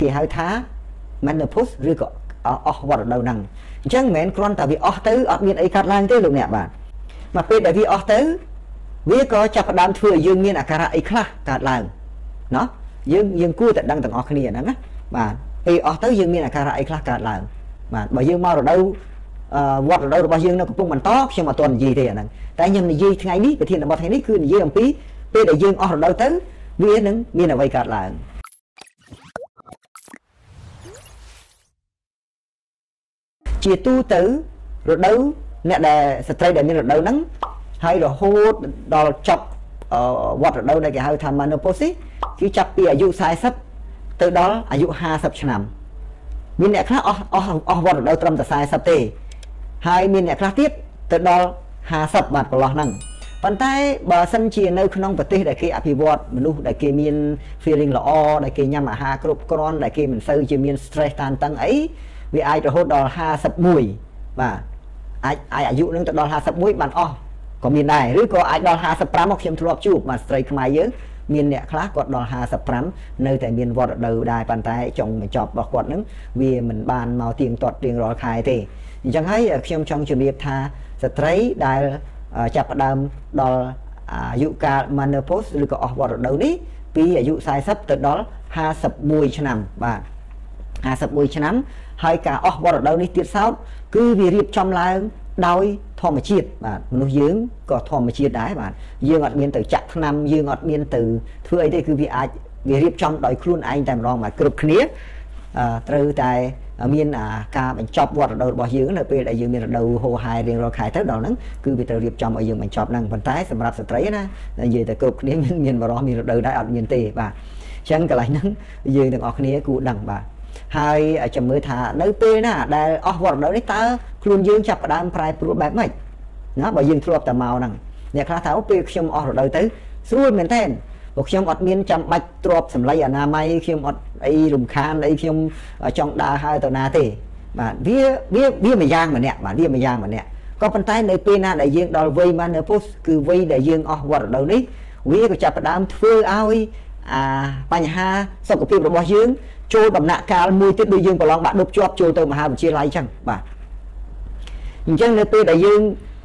គេហៅថា menopause ឬក៏អស់វត្តរដូវហ្នឹងអញ្ចឹងមិនមែនគ្រាន់តែវាអស់ទៅអត់មានអីកាត់ឡើងទេលោកអ្នកបាទមកពេលដែលវាអស់ទៅវាក៏ចាប់ផ្ដើមធ្វើឲ្យយើងមានអាការៈអីខ្លះកើតឡើងណោះយើងយើងគួរតែដឹងទាំងអស់គ្នាហ្នឹងណាបាទពេលអស់ទៅយើងមានអាការៈអីខ្លះកើតឡើងបាទបើយើងមករដូវវត្តរដូវរបស់យើងនៅកំពុងបន្តខ្ញុំអត់ទាន់និយាយទេអាហ្នឹងតែខ្ញុំនិយាយថ្ងៃនេះប្រធានបទថ្ងៃនេះគឺនិយាយអំពីពេលដែលយើងអស់រដូវទៅវានឹងមានអ្វីកើតឡើង ជាទូទៅរដូវអ្នកដែលស្ត្រីដែលមានរដូវហ្នឹងហើយរហូតដល់ចប់វត្តរដូវដែលគេហៅថា menopause គឺចាប់ពីអាយុ40ទៅដល់អាយុ50ឆ្នាំមានអ្នកខ្លះអស់អស់អស់វត្តរដូវត្រឹមតែ40ទេហើយមានអ្នកខ្លះទៀតទៅដល់50បាទកន្លោះហ្នឹងប៉ុន្តែបើសិនជានៅក្នុងប្រទេសដែលគេអភិវឌ្ឍមនុស្សដែលគេមាន feeling ល្អដែលគេញ៉ាំអាហារគ្រប់គ្រាន់ដែលគេមិនសូវជាមាន stress តានតឹងអី វាអាចរហូតដល់51បាទអាចអាចអាយុនឹងទៅដល់51បានអស់ក៏មានដែរឬក៏អាចដល់55មកខ្ញុំធ្លាប់ជួបបាទស្ត្រីខ្មែរយើងមានអ្នកខ្លះគាត់ដល់55នៅតែមានវត្តរដូវដែរប៉ុន្តែចុងបញ្ចប់របស់គាត់នឹងវាមិនបានមកទៀងទាត់រៀងរាល់ខែទេអញ្ចឹងហើយខ្ញុំចង់ជម្រាបថាស្ត្រីដែលចាប់ផ្ដើមដល់អាយុកាល menopause ឬក៏អស់វត្តរដូវនេះពីអាយុ40ទៅដល់51ឆ្នាំបាទ 51ឆ្នាំហើយការអស់វត្តរដូវនេះទៀតសោតគឺវារៀបចំឡើងដោយធម្មជាតិបាទមនុស្សយើងក៏ធម្មជាតិដែរបាទយើងអត់មានទៅចាក់ថ្នាំយើងអត់មានទៅធ្វើអីទេគឺវាអាចវារៀបចំដោយខ្លួនឯងតែម្ដងបាទគ្រប់គ្នាត្រូវតែមានការបញ្ចប់វត្តរដូវរបស់យើងនៅពេលដែលយើងមានរដូវហូរហែរៀងរាល់ខែទៅដល់ហ្នឹងគឺវាត្រូវរៀបចំឲ្យយើងបញ្ចប់ហ្នឹងប៉ុន្តែសម្រាប់ស្ត្រីណានិយាយតែគ្រប់គ្នាមានមានបរោះមានរដូវដែរអត់មានទេបាទអញ្ចឹងកន្លែងហ្នឹងយើងទាំងអស់គ្នាគួរដឹងបាទ ហើយចាំមើលថានៅពេលណាដែលអស់វត្តរដូវនេះតើខ្លួនយើងចាប់ផ្ដើមប្រែប្រួលបែបម៉េចណាបើយើងធ្លាប់តែមកហ្នឹងអ្នកខ្លះថាអូពេលខ្ញុំអស់រដូវទៅស្រួលមែនតើព្រោះខ្ញុំអត់មានចាំបាច់ទ្របសម្លៃអនាម័យខ្ញុំអត់អីរំខានអីខ្ញុំចង់ដើរហើរទៅណាទេបាទវាវាវាមួយយ៉ាងម្នាក់បាទវាមួយយ៉ាងម្នាក់ក៏ប៉ុន្តែនៅពេលណាដែលយើងដល់វ័យមកនៅពុសគឺវ័យដែលយើងអស់វត្តរដូវនេះវាក៏ចាប់ផ្ដើមធ្វើឲ្យអាបញ្ហាសុខភាពរបស់យើង ចូលដំណាក់កាលមួយទៀតដូចយើងប្រឡងបាក់ដប់ជាប់ចូលទៅមហាវិទ្យាល័យអញ្ចឹងបាទអញ្ចឹងនៅពេលដែលយើង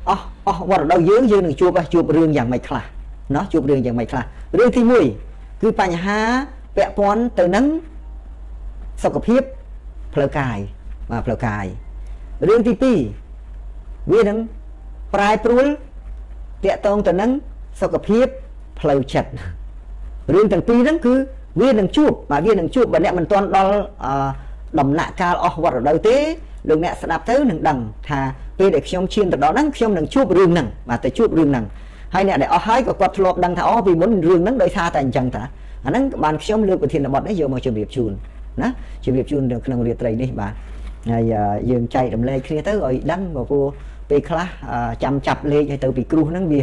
អស់អស់វត្តរដូវយើងយើងនឹងជួបជួបរឿងយ៉ាងម៉េចខ្លះណោះជួបរឿងយ៉ាងម៉េចខ្លះរឿងទី1គឺបញ្ហាពាក់ព័ន្ធទៅនឹងសុខភាពផ្លូវកាយបាទផ្លូវកាយរឿងទី2វានឹងប្រែប្រួលតាក់ទងទៅនឹងសុខភាពផ្លូវចិត្តរឿងទាំងពីរហ្នឹងគឺ វានឹងជួបបាទវានឹងជួបបើអ្នកមិនទាន់ដល់ដំណាក់កាលអស់វត្តរដូវទេលោកអ្នកស្ដាប់ទៅនឹងដឹងថាពេលដែលខ្ញុំឈានទៅដល់ហ្នឹងខ្ញុំនឹងជួបរឿងហ្នឹងបាទទៅជួបរឿងហ្នឹងហើយអ្នកដែលអស់ហើយក៏គាត់ធ្លាប់ដឹងថាអូពីមុនរឿងហ្នឹងដោយសារតែអញ្ចឹងតាអាហ្នឹងបានខ្ញុំលើកប្រធានបទនេះយកមកជម្រាបជូនណាជម្រាបជូននៅក្នុងរាត្រីនេះបាទហើយយើងចែករំលែកគ្នាទៅឲ្យដឹងព្រោះ ពេលខ្លះចាំចាប់លេខឲ្យទៅពីគ្រូហ្នឹងវា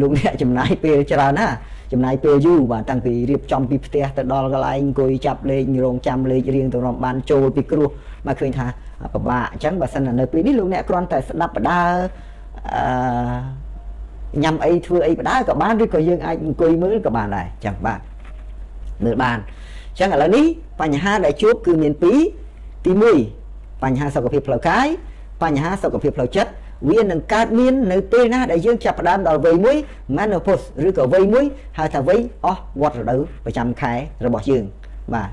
លោកអ្នកចំណាយពេលច្រើនណាចំណាយពេលយូរបាទតាំងពីរៀបចំពីផ្ទះទៅដល់កន្លែងអង្គុយចាប់លេខរងចាំលេខរៀងទៅរំបានចូលពីគ្រោះមកឃើញថាពិបាកអញ្ចឹងបើសិននៅពេលនេះលោកអ្នកគ្រាន់តែស្ដាប់បដាអឺញ៉ាំអីធ្វើអីបដាក៏បានឬក៏យើងអាចអង្គុយមើលក៏បានដែរអញ្ចឹងបាទមើលបានអញ្ចឹងឥឡូវនេះបញ្ហាដែលជួបគឺមាន2ទី1បញ្ហាសុខភាពផ្លូវកាយបញ្ហាសុខភាពផ្លូវចិត្ត វានឹងកើតមាននៅពេលណាដែលយើងចាប់ផ្ដើមដល់វ័យមួយ menopause ឬក៏វ័យមួយហៅថាវ័យអស់វត្តរដូវប្រចាំខែរបស់យើងបាទ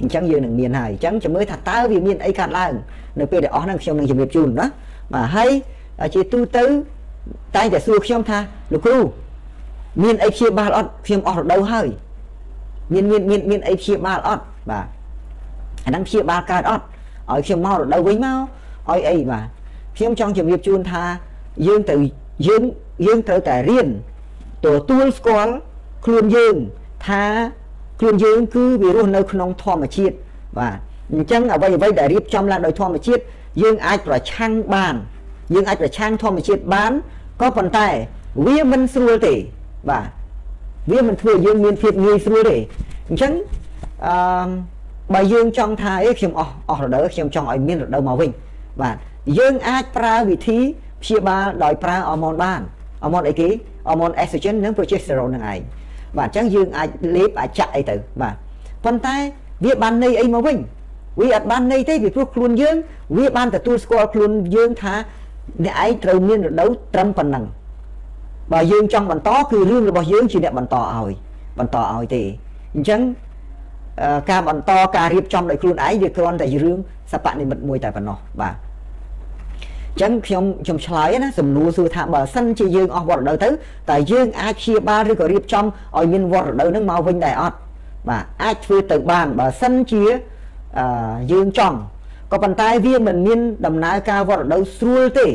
អញ្ចឹងយើងនឹងមានហើយអញ្ចឹងចាំមើលថាតើវាមានអីកើតឡើងនៅពេលដែលអស់ហ្នឹងខ្ញុំនឹងជម្រាបជូនណាបាទហើយជាទូទៅតែតែសួរខ្ញុំថាលោកគ្រូមានអីព្យាបាលអត់ខ្ញុំអស់រដូវហើយមានមានមានមានអីព្យាបាលអត់បាទអាហ្នឹងព្យាបាលកើតអត់ឲ្យខ្ញុំមករដូវវិញមកឲ្យអីបាទ ខ្ញុំចង់ជម្រាបជូនថាយើងទៅយើងយើងត្រូវតែរៀនទទួលស្គាល់ខ្លួនយើងថាខ្លួនយើងគឺវារស់នៅក្នុងធម្មជាតិបាទអញ្ចឹងអ្វីអ្វីដែលរៀបចំឡើងដោយធម្មជាតិយើងអាចប្រឆាំងបាន យើងអាចប្រឆាំងធម្មជាតិបានក៏ប៉ុន្តែវាមិនស្រួលទេបាទវាមិនធ្វើយើងមានភាពងាយស្រួលទេអញ្ចឹងអឺបើយើងចង់ថាអីខ្ញុំអស់អស់រដូវខ្ញុំចង់ឲ្យមានរដូវមកវិញបាទ យើងអាចប្រើវិធីព្យាបាលដោយប្រើអរម៉ូនបានអរម៉ូនអីគេអរម៉ូនអេស្ត្រូជិននិងប្រូជេស្តេរ៉ូននឹងឯងបាទអញ្ចឹងយើងអាចលេបអាចចាក់អីទៅបាទប៉ុន្តែវាបានន័យអីមកវិញវាអត់បានន័យទេពីព្រោះខ្លួនយើងវាបានទទួលស្គាល់ខ្លួនយើងថាអ្នកឯងត្រូវមានរដូវត្រឹមប៉ុណ្ណឹងបើយើងចង់បន្តគឺរឿងរបស់យើងជាអ្នកបន្តឲ្យបន្តឲ្យទេអញ្ចឹងការបន្តការរៀបចំដោយខ្លួនឯងវាគ្រាន់តែរឿងសពនិមិត្តមួយតែប៉ុណ្ណោះបាទ ចឹងខ្ញុំខ្ញុំឆ្លើយណាសំណួរសួរថាបើសិនជាយើងអស់វត្តរដូវទៅតើយើងអាចព្យាបាលឬក៏រៀបចំឲ្យមានវត្តរដូវហ្នឹងមកវិញដែរអត់បាទអាចធ្វើទៅបានបើសិនជាអឺយើងចង់ក៏ប៉ុន្តែវាមិនមានដំណើរការវត្តរដូវស្រួលទេ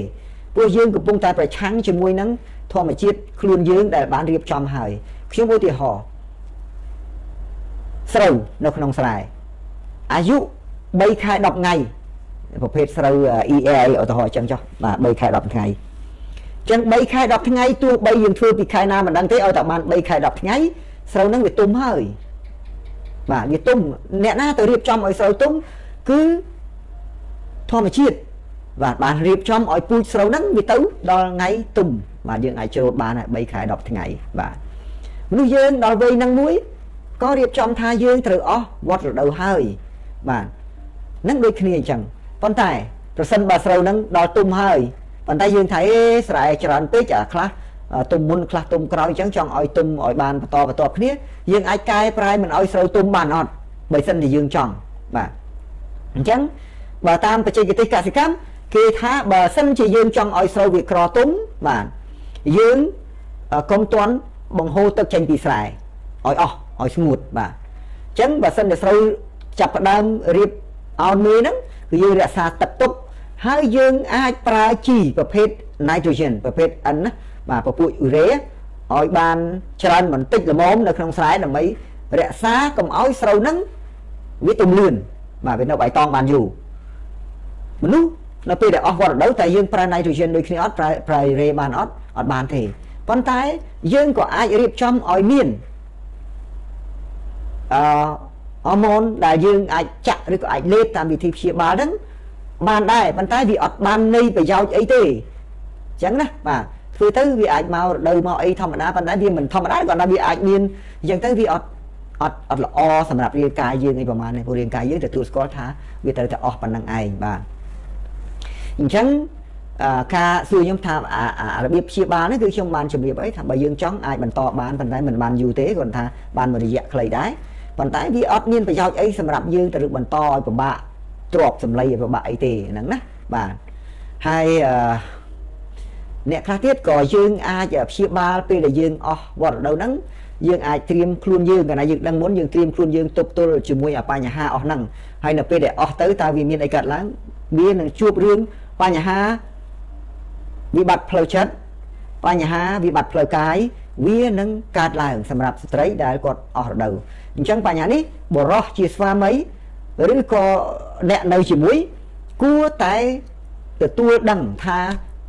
ព្រោះយើងកំពុងតែប្រឆាំងជាមួយនឹងធម្មជាតិខ្លួនយើងដែលបានរៀបចំហើយខ្ញុំឧទាហរណ៍ស្រូវនៅក្នុងស្រែអាយុ3ខែ10ថ្ងៃ ប្រភេទស្រូវ EA ឧទាហរណ៍អញ្ចឹងចុះបាទ3ខែ10ថ្ងៃអញ្ចឹង3ខែ10ថ្ងៃទោះបីយើងធ្វើពីខែណាមិនដឹងទេឲ្យតែបាន3ខែ10ថ្ងៃស្រូវហ្នឹងវាទុំហើយបាទវាទុំអ្នកណាទៅរៀបចំឲ្យស្រូវទុំគឺធម្មជាតិបាទបានរៀបចំឲ្យពូជស្រូវហ្នឹងវាទៅដល់ថ្ងៃទុំបាទយើងអាចច្រូតបានហើយ3ខែ10ថ្ងៃបាទមនុស្សយើងដល់វ័យហ្នឹងមួយក៏រៀបចំថាយើងត្រូវអស់វត្តរដូវហើយបាទនឹងដូចគ្នាអញ្ចឹង ប៉ុន្តែប្រសិនបើស្រូវហ្នឹងដល់ទុំហើយប៉ុន្តែយើងថាអេស្រែច្រើនពេកអាខ្លះទុំមុនខ្លះទុំក្រោយអញ្ចឹងចង់ឲ្យទុំឲ្យបានបន្តបន្តគ្នាយើងអាចកែប្រែមិនឲ្យស្រូវទុំបានអត់បើសិនជាយើងចង់បាទអញ្ចឹងបើតាមបច្ចេកទេសកសិកម្មគេថាបើសិនជាយើងចង់ឲ្យស្រូវវាក្រទុំបាទយើងកុំទាន់បង្ហូរទឹកចេញពីស្រែឲ្យអស់ឲ្យស្ងួតបាទអញ្ចឹងបើសិនជាស្រូវចាប់ផ្ដើមរៀបអោនមួយហ្នឹង គឺយើងរក្សាទឹកទុកហើយយើងអាចប្រើជីប្រភេទ nitrogen ប្រភេទ N ណាបាទពពួកយូរ៉េឲ្យបានច្រើនបន្តិចល្មមនៅក្នុងស្រែដើម្បីរក្សាកុំឲ្យស្រូវហ្នឹងវាទំលឿនបាទវានៅបៃតងបានយូរមនុស្សនៅពេលដែលអស់វត្តរដូវតែយើងប្រើ nitrogen ដូចគ្នាអត់ប្រើប្រើរ៉េបានអត់អត់បានទេប៉ុន្តែយើងក៏អាចរៀបចំឲ្យមានអឺ ហូម៉ូនដែលយើងអាចចាក់ឬក៏អាចលេបតាមវិធីព្យាបាលហ្នឹងបានដែរប៉ុន្តែវាអត់បានន័យប្រយោជន៍អីទេអញ្ចឹងណាបាទធ្វើទៅវាអាចមករដូវមកអីធម្មតាប៉ុន្តែវាមិនធម្មតាគាត់ថាវាអាចមានអញ្ចឹងទៅវាអត់អត់អត់ល្អសម្រាប់រាងកាយយើងអីប្រហែលនេះព្រោះរាងកាយយើងទទួលស្គាល់ថាវាត្រូវតែអស់ប៉ុណ្ណឹងឯងបាទអញ្ចឹងការសួរខ្ញុំថារបៀបព្យាបាលនេះគឺខ្ញុំបានជម្រាបអីថាបើយើងចង់អាចបន្តបានប៉ុន្តែមិនបានយូរទេគាត់ថាបានមួយរយៈខ្លីដែរ ប៉ុន្តែវាអត់មានប្រយោជន៍អីសម្រាប់យើងទៅបន្តឲ្យពិបាកទ្របសម្លៃឲ្យពិបាកអីទេហ្នឹងណាបាទហើយអឺអ្នកខ្លះទៀតក៏យើងអាចព្យាបាលពេលដែលយើងអស់វត្តរដូវហ្នឹងយើងអាចត្រៀមខ្លួនយើងកាលណាយើងដឹងមុនយើងត្រៀមខ្លួនយើងទប់ទល់ជាមួយអាបញ្ហាអស់ហ្នឹងហើយនៅពេលដែលអស់ទៅតើវាមានអីកើតឡើងវានឹងជួបរឿងបញ្ហាវិបត្តិផ្លូវចិត្តបញ្ហាវិបត្តិផ្លូវកាយវានឹងកើតឡើងសម្រាប់ស្ត្រីដែលគាត់អស់រដូវ អញ្ចឹងបញ្ហានេះបរោះជាស្វាមីឬក៏អ្នកនៅជាមួយគួរតែទទួលដឹងថា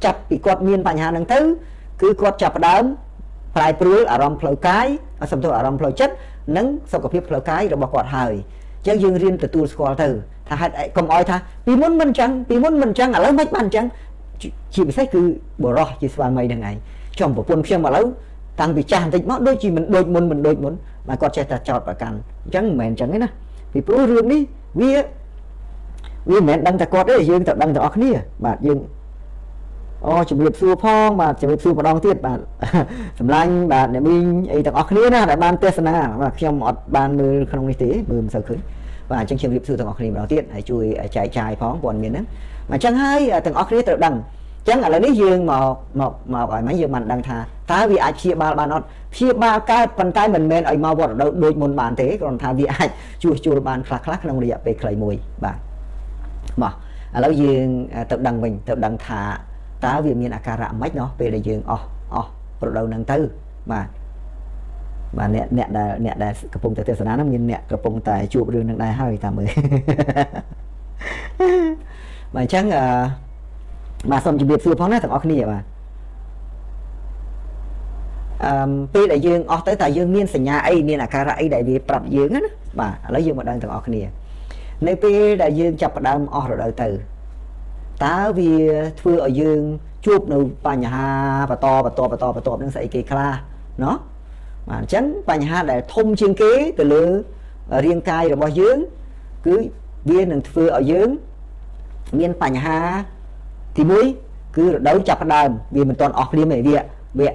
ចាប់ពីគាត់មានបញ្ហាហ្នឹងទៅគឺគាត់ចាប់ផ្ដើមប្រែប្រួលអារម្មណ៍ផ្លូវកាយសំទោសអារម្មណ៍ផ្លូវចិត្តនិងសុខភាពផ្លូវកាយរបស់គាត់ហើយអញ្ចឹងយើងរៀនទទួលស្គាល់ទៅថាហេតុអីកុំអោយថាពីមុនមិនអញ្ចឹងពីមុនមិនអញ្ចឹងឥឡូវមិនបានអញ្ចឹងជាពិសេសគឺបរោះជាស្វាមីហ្នឹងឯងចំប្រពន្ធខ្ញុំឥឡូវ តាំងពីចាស់បន្តិចមកដូចជាមិនដូចមុនមិនដូចមុនតែគាត់ចេះតែចោតប្រកាន់អញ្ចឹងមិនមែនអញ្ចឹងទេណាពីព្រោះរឿងនេះវាវាមិនមែនដឹងតែគាត់ទេយើងត្រូវដឹងទាំងអស់គ្នាបាទយើងអូជំរាបសួរផងបាទជំរាបសួរម្ដងទៀតបាទសម្លាញ់បាទអ្នកមីងអីទាំងអស់គ្នាណាដែលបានទេសនាបាទខ្ញុំអត់បានមើលក្នុងនេះទេមើលមិនសូវឃើញបាទអញ្ចឹងជំរាបសួរទាំងអស់គ្នាម្ដងទៀតហើយជួយចែកចាយផងព័ត៌មានហ្នឹងអញ្ចឹងហើយទាំងអស់គ្នាត្រូវដឹងអញ្ចឹងឥឡូវនេះយើងមកមកមកឲ្យមកយើងបានដឹងថាតើវាអាចព្យាបាលបានអត់ព្យាបាលកើតប៉ុន្តែមិនមែនឲ្យមកវត្តរដូវដូចមុនបានទេគ្រាន់ថាវាអាចជួសជុលបានខ្លះខ្លះក្នុងរយៈពេលខ្លីមួយបាទមកឥឡូវយើងទៅដឹងវិញទៅដឹងថាតើវាមានអាការៈម៉េចណោះពេលដែលយើងអស់អស់រដូវហ្នឹងទៅបាទបាទអ្នកអ្នកដែលអ្នកដែលកំពុងតែទេសនាហ្នឹងមានអ្នកកំពុងតែជួបរឿងហ្នឹងដែរហើយតាមមើលបាទអញ្ចឹងអឺ បាទសូមជម្រាបសួរផងណាទាំងអស់គ្នាបាទអឺពេលដែលយើងអស់ទៅតើយើងមានសញ្ញាអីមានអាការៈអីដែលវាប្រាប់យើងណាបាទឥឡូវយើងមកដឹងទាំងអស់គ្នា នៅពេលដែលយើងចាប់ផ្ដើមអស់រដូវទៅតើវាធ្វើឲ្យយើងជួបនៅបញ្ហាបន្តបន្តបន្តបន្តនឹងស្អីគេខ្លះណោះបាទអញ្ចឹងបញ្ហាដែលធំជាងគេទៅលើរាងកាយរបស់យើង គឺវានឹងធ្វើឲ្យយើង មានបញ្ហា ទី1គឺរដូវចាប់ផ្ដើមវាមិនទាន់អស់ភ្លាមទេវាវា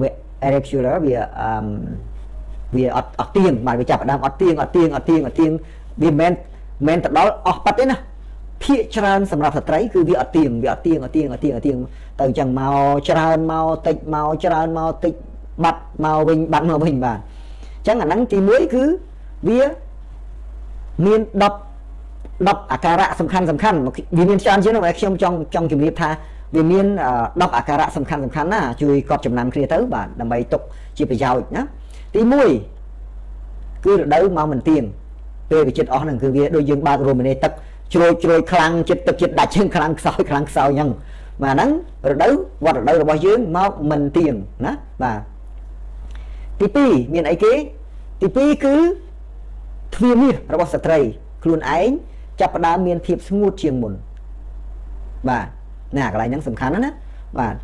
វា irregular វាអឺវាអត់អត់ទៀងបាទវាចាប់ផ្ដើមអត់ទៀងអត់ទៀងអត់ទៀងអត់ទៀងវាមិនមែនទៅដល់អស់ប៉ាត់ទេណាភាកច្រើនសម្រាប់ស្ត្រីគឺវាអត់ទៀងវាអត់ទៀងអត់ទៀងអត់ទៀងអត់ទៀងទៅអញ្ចឹងមកច្រើនមកតិចមកច្រើនមកតិចបាត់មកវិញបាត់មកវិញបាទអញ្ចឹងអាហ្នឹងទី1គឺវាមាន10 10អាការៈសំខាន់សំខាន់វាមានច្រើនជាងនោះខ្ញុំចង់ចង់ជម្រាបថាវាមាន10អាការៈសំខាន់សំខាន់ណាជួយកត់ចំណាំគ្នាទៅបាទដើម្បីទុកជាប្រយោជន៍ណាទី1គឺរដូវមកមិនទៀងពេលវាចិត្តអស់ហ្នឹងគឺវាដូចយើងបើករមណីទឹកជ្រោយជ្រោយខ្លាំងចិត្តទឹកចិត្តដាច់ជើងខ្លាំងខ្សោយខ្លាំងខ្សោយអញ្ចឹងបាទហ្នឹងរដូវវត្តរដូវរបស់យើងមកមិនទៀងណាបាទទី2មានអីគេទី2គឺទ្វាមាសរបស់ស្ត្រីខ្លួនឯង ចាប់ផ្ដើមមានភាពស្ងួតជាងមុនបាទណាកន្លែងហ្នឹងសំខាន់ណាបាទ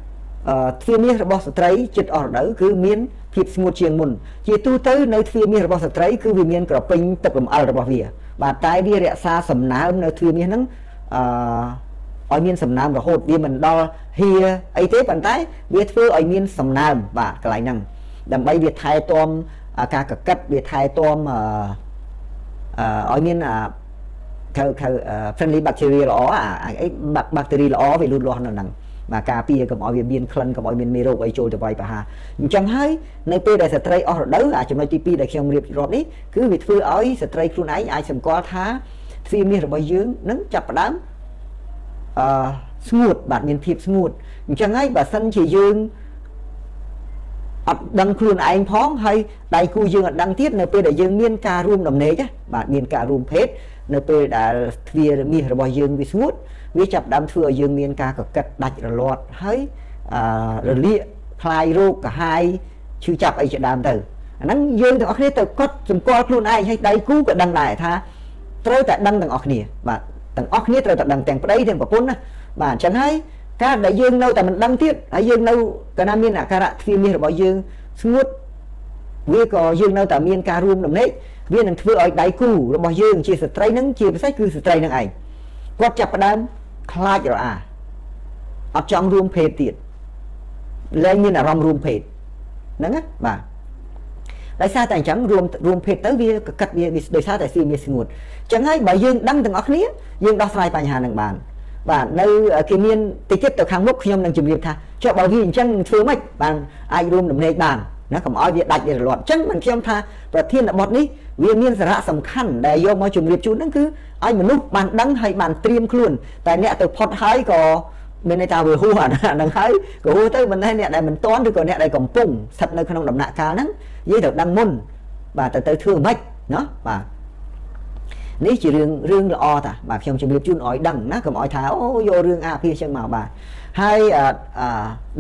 អឺទ្វាមាសរបស់ស្ត្រីចិត្តអស់រដូវគឺមានភាពស្ងួតជាងមុនជាទូទៅនៅទ្វាមាសរបស់ស្ត្រីគឺវាមានក្រពេញទឹកលំអិលរបស់វា បាទតែវារក្សាសំណើមនៅទ្វាមាសហ្នឹងអឺឲ្យមានសំណើមរហូតវាមិនដល់ហៀអីទេប៉ុន្តែ វាធ្វើឲ្យមានសំណើមបាទកន្លែងហ្នឹងដើម្បីវាថែទាំការកកិតវាថែទាំអឺឲ្យមាន ខៅខៅ friendly bacteria ល្អអាអី bacteria ល្អវាលូតលាស់នៅហ្នឹងបាទការពារកុំឲ្យវាមានក្លិនកុំឲ្យមានមេរោគអីចូលទៅវាយប្រហារអញ្ចឹងហើយនៅពេលដែលស្ត្រីអស់រដូវអាចំណុចទី2ដែលខ្ញុំរៀបរាប់នេះគឺវាធ្វើឲ្យស្ត្រីខ្លួនឯងអាចសម្គាល់ថាទ្វាមាសរបស់យើងនឹងចាប់ផ្ដើមអឺស្ងួតបាទមានភាពស្ងួតអញ្ចឹងហើយបើសិនជាយើង អត់ដឹងខ្លួនឯងផងហើយដៃគូយើងអត់ដឹងទៀតនៅពេលដែលយើងមានការរួមដំណេកបាទមានការរួមភេទនៅពេលដែលទ្វាមាសរបស់យើងវាស្ងួតវាចាប់ដើមធ្វើឲ្យយើងមានការកកិតដាច់រលាត់ហើយអឺរលាកคลายរោគកាហាយឈឺចាប់អីជាដើមទៅអាហ្នឹងយើងទាំងអស់គ្នាទៅកត់សម្គាល់ខ្លួនឯងហើយដៃគូក៏ដឹងដែរថាត្រូវតែដឹងទាំងអស់គ្នាបាទទាំងអស់គ្នាត្រូវតែដឹងទាំងប្តីទាំងប្រពន្ធណាបាទអញ្ចឹងហើយ ការដែលយើងនៅតែមិនដឹងទៀតហើយយើងនៅកាលណាមានអាការៈទ្វាមាសរបស់យើងស្ងួតវាក៏យើងនៅតែមានការរួមដំណេកវានឹងធ្វើឲ្យដៃគូរបស់យើងជាស្ត្រីនឹងជាពិសេសគឺស្ត្រីនឹងឯងគាត់ចាប់ផ្ដើមខ្លាចរអាអត់ចង់រួមភេទទៀតលែងមានអារម្មណ៍រួមភេទហ្នឹងណាបាទដោយសារតែអញ្ចឹងរួមរួមភេទទៅវាកកិតវាដោយសារតែស៊ីមានស្ងួតអញ្ចឹងហើយបើយើងដឹងទាំងអស់គ្នាយើងដោះស្រាយបញ្ហានឹងបាន បាទនៅគេមានតិចទៀតទៅខាងមុខខ្ញុំនឹងជម្រាបថាចុះបើវាអញ្ចឹងធ្វើម៉េចបានអាចរួមដំណេកបានណាកុំឲ្យវាដាច់វារលាត់អញ្ចឹងមិនខ្ញុំថាប្រធានបទនេះវាមានសារៈសំខាន់ដែលយកមកជម្រាបជូនហ្នឹងគឺឲ្យមនុស្សបានដឹងហើយបានត្រៀមខ្លួន តែអ្នកទៅផុតហើយក៏មានន័យថាវាហួសអាហ្នឹងហើយក៏ហួសទៅមិនដែរអ្នកដែលមិនតន់ឬក៏អ្នកដែលកំពុងស្ថិតនៅក្នុងដំណាក់កាលហ្នឹងនិយាយទៅដឹងមុនបាទទៅទៅធ្វើម៉េចណាបាទ នេះជារឿងរឿងល្អតាបាទខ្ញុំជម្រាបជូនឲ្យដឹងណាកុំឲ្យថាអូយករឿងអាភាចឹងមកបាទហើយ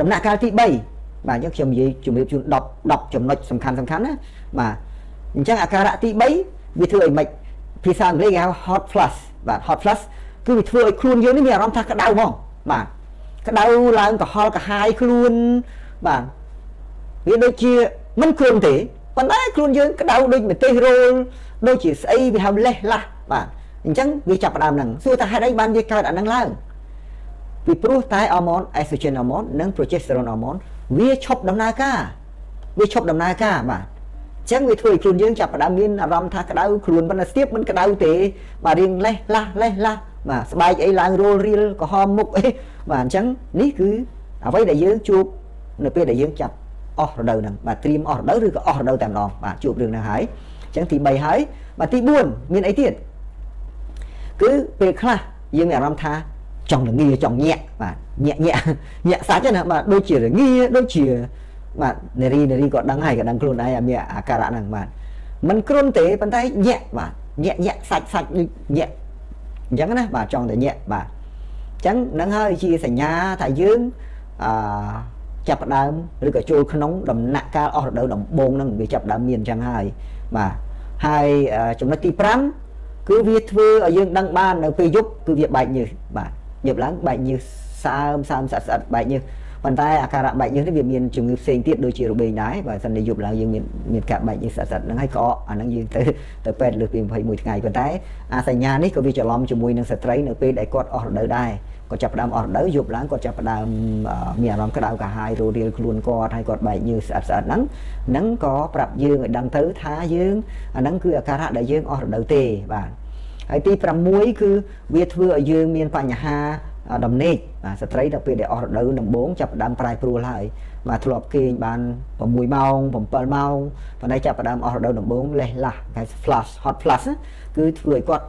ដំណាក់កាលទី3បាទអញ្ចឹងខ្ញុំនិយាយជម្រាបជូន10 10ចំណុចសំខាន់សំខាន់ណាបាទអញ្ចឹងអាការៈទី3វាធ្វើឲ្យម៉េចភាសាអង់គ្លេសគេហៅ hot flush បាទ hot flush គឺវាធ្វើឲ្យខ្លួនយើងនេះមានអារម្មណ៍ថាក្តៅហ្មងបាទក្តៅឡើងកុហលកាហាយខ្លួនបាទវាដូចជាមិនគ្រុនទេប៉ុន្តែខ្លួនយើងក្តៅដូចម្ទេសរោល ដូចជាស្អីវាហៅលេះឡាស់បាទអញ្ចឹងវាចាប់ផ្ដើមហ្នឹងសួរថាហេតុអីបានវាកើតអាហ្នឹងឡើងពីព្រោះតែអរម៉ូនអេស្ត្រូជិនអរម៉ូននិងប្រូជេស្តេរ៉ុនអរម៉ូនវាឈប់ដំណើរការវាឈប់ដំណើរការបាទអញ្ចឹងវាធ្វើឲ្យខ្លួនយើងចាប់ផ្ដើមមានអារម្មណ៍ថាក្តៅខ្លួនប៉ុន្តែស្ទាបមិនក្តៅទេបាទរៀងលេះឡាស់លេះឡាស់បាទស្បែកអីឡើងរោលរៀលក្រហមមុខអីបាទអញ្ចឹងនេះគឺអ្វីដែលយើងជួបនៅពេលដែលយើងចាប់អស់រដូវហ្នឹងបាទត្រៀមអស់រដូវឬក៏អស់រដូវតែម្ដងបាទជួបរឿងហ្នឹងហើយអញ្ចឹងទី3ហើយបាទទី4មានអីទៀតគឺពេលខ្លះយើងមានអារម្មណ៍ថាចង់ល្ងាចង់ញាក់បាទញាក់ញាក់ញាក់សាច់ណាបាទដូចជាល្ងាដូចជាបាទនារីនារីក៏ដឹងហើយក៏ដឹងខ្លួនឯងមានអាការៈហ្នឹងបាទมันគ្រុនទេប៉ុន្តែញាក់បាទញាក់ញាក់សាច់សាច់ដូចញាក់អញ្ចឹងណាបាទចង់តែញាក់បាទអញ្ចឹងនឹងហើយជាសញ្ញាថាយើងអឺចាប់ផ្ដើមឬក៏ចូលក្នុងដំណាក់កាលអស់រដូវដំបូងហ្នឹងវាចាប់ផ្ដើមមានអញ្ចឹងហើយ បាទហើយចំណុចទី5គឺវាធ្វើឲ្យយើងដឹងបាននៅពេលយប់គឺវាបែកញើសបាទយប់ឡើងបែកញើសសើមសើមស្អាតស្អាតបែកញើសប៉ុន្តែអាការៈបែកញើសនេះវាមានជំងឺផ្សេងទៀតដូចជារបេងដែរបើសិនជាយប់ឡើងយើងមានមានការបែកញើសស្អាតៗហ្នឹងហើយក្អកអាហ្នឹងយើងទៅទៅពេទ្យលើសពី21ថ្ងៃប៉ុន្តែអាសញ្ញានេះក៏វាច្រឡំជាមួយនឹងស្ត្រីនៅពេលដែលគាត់អស់រដូវដែរ គាត់ចាប់ផ្ដើមអស់រដូវយប់ឡើងគាត់ចាប់ផ្ដើមមានអារម្មណ៍ក្តៅកាហាយរោរៀលខ្លួនគាត់ហើយគាត់បែកញើសស្អាតស្អាតហ្នឹងហ្នឹងក៏ប្រាប់យើងឲ្យដឹងទៅថាយើងអាហ្នឹងគឺអាការៈដែលយើងអស់រដូវទេបាទហើយទី6គឺវាធ្វើឲ្យយើងមានបញ្ហាដំណេកបាទស្ត្រីដល់ពេលដែលអស់រដូវដំបូងចាប់ផ្ដើមប្រែប្រួលហើយបាទធ្លាប់គេងបាន6ម៉ោង7ម៉ោងប៉ុន្តែចាប់ផ្ដើមអស់រដូវដំបូងលេះឡាស់គេ flash hot flash គឺធ្វើឲ្យគាត់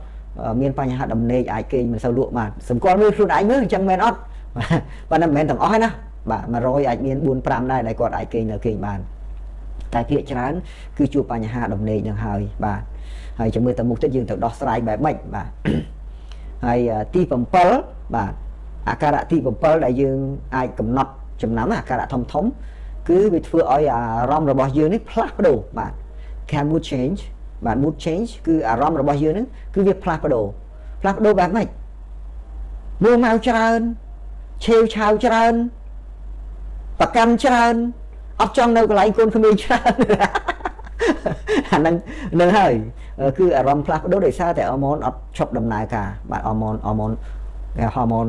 មានបញ្ហាដំណេកអាចគេងមិនសូវលក់បានសម្គាល់មើលខ្លួនឯងមើលអញ្ចឹងមែនអត់បាទប៉ុន្តែមិនមែនទាំងអស់ទេណាបាទ100អាចមាន4 5ដែរដែលគាត់អាចគេងនៅគេងបានតែភាគច្រើនគឺជួបបញ្ហាដំណេកនឹងហើយបាទហើយចាំមើលទៅមុខទៀតយើងទៅដោះស្រាយបែបម៉េចបាទហើយទី7បាទអាការៈទី7ដែលយើងអាចកំណត់ចំណាំអាការៈធំធំគឺវាធ្វើឲ្យអារម្មណ៍របស់យើងនេះផ្លាស់ប្ដូរបាទ can mood change បាទ mood change គឺអារម្មណ៍របស់យើងហ្នឹងគឺវាផ្លាស់ប្ដូរផ្លាស់ប្ដូរបែបម៉េចមួម៉ៅច្រើនឆេវឆាវច្រើនប្រកាន់ច្រើនអត់ចង់នៅកន្លែងកូនក្មេងច្រើនអាហ្នឹងនឹងហើយគឺអារម្មណ៍ផ្លាស់ប្ដូរដោយសារតែអរម៉ូនអត់ឈប់ដំណើរការបាទអរម៉ូនអរម៉ូនហូម៉ូន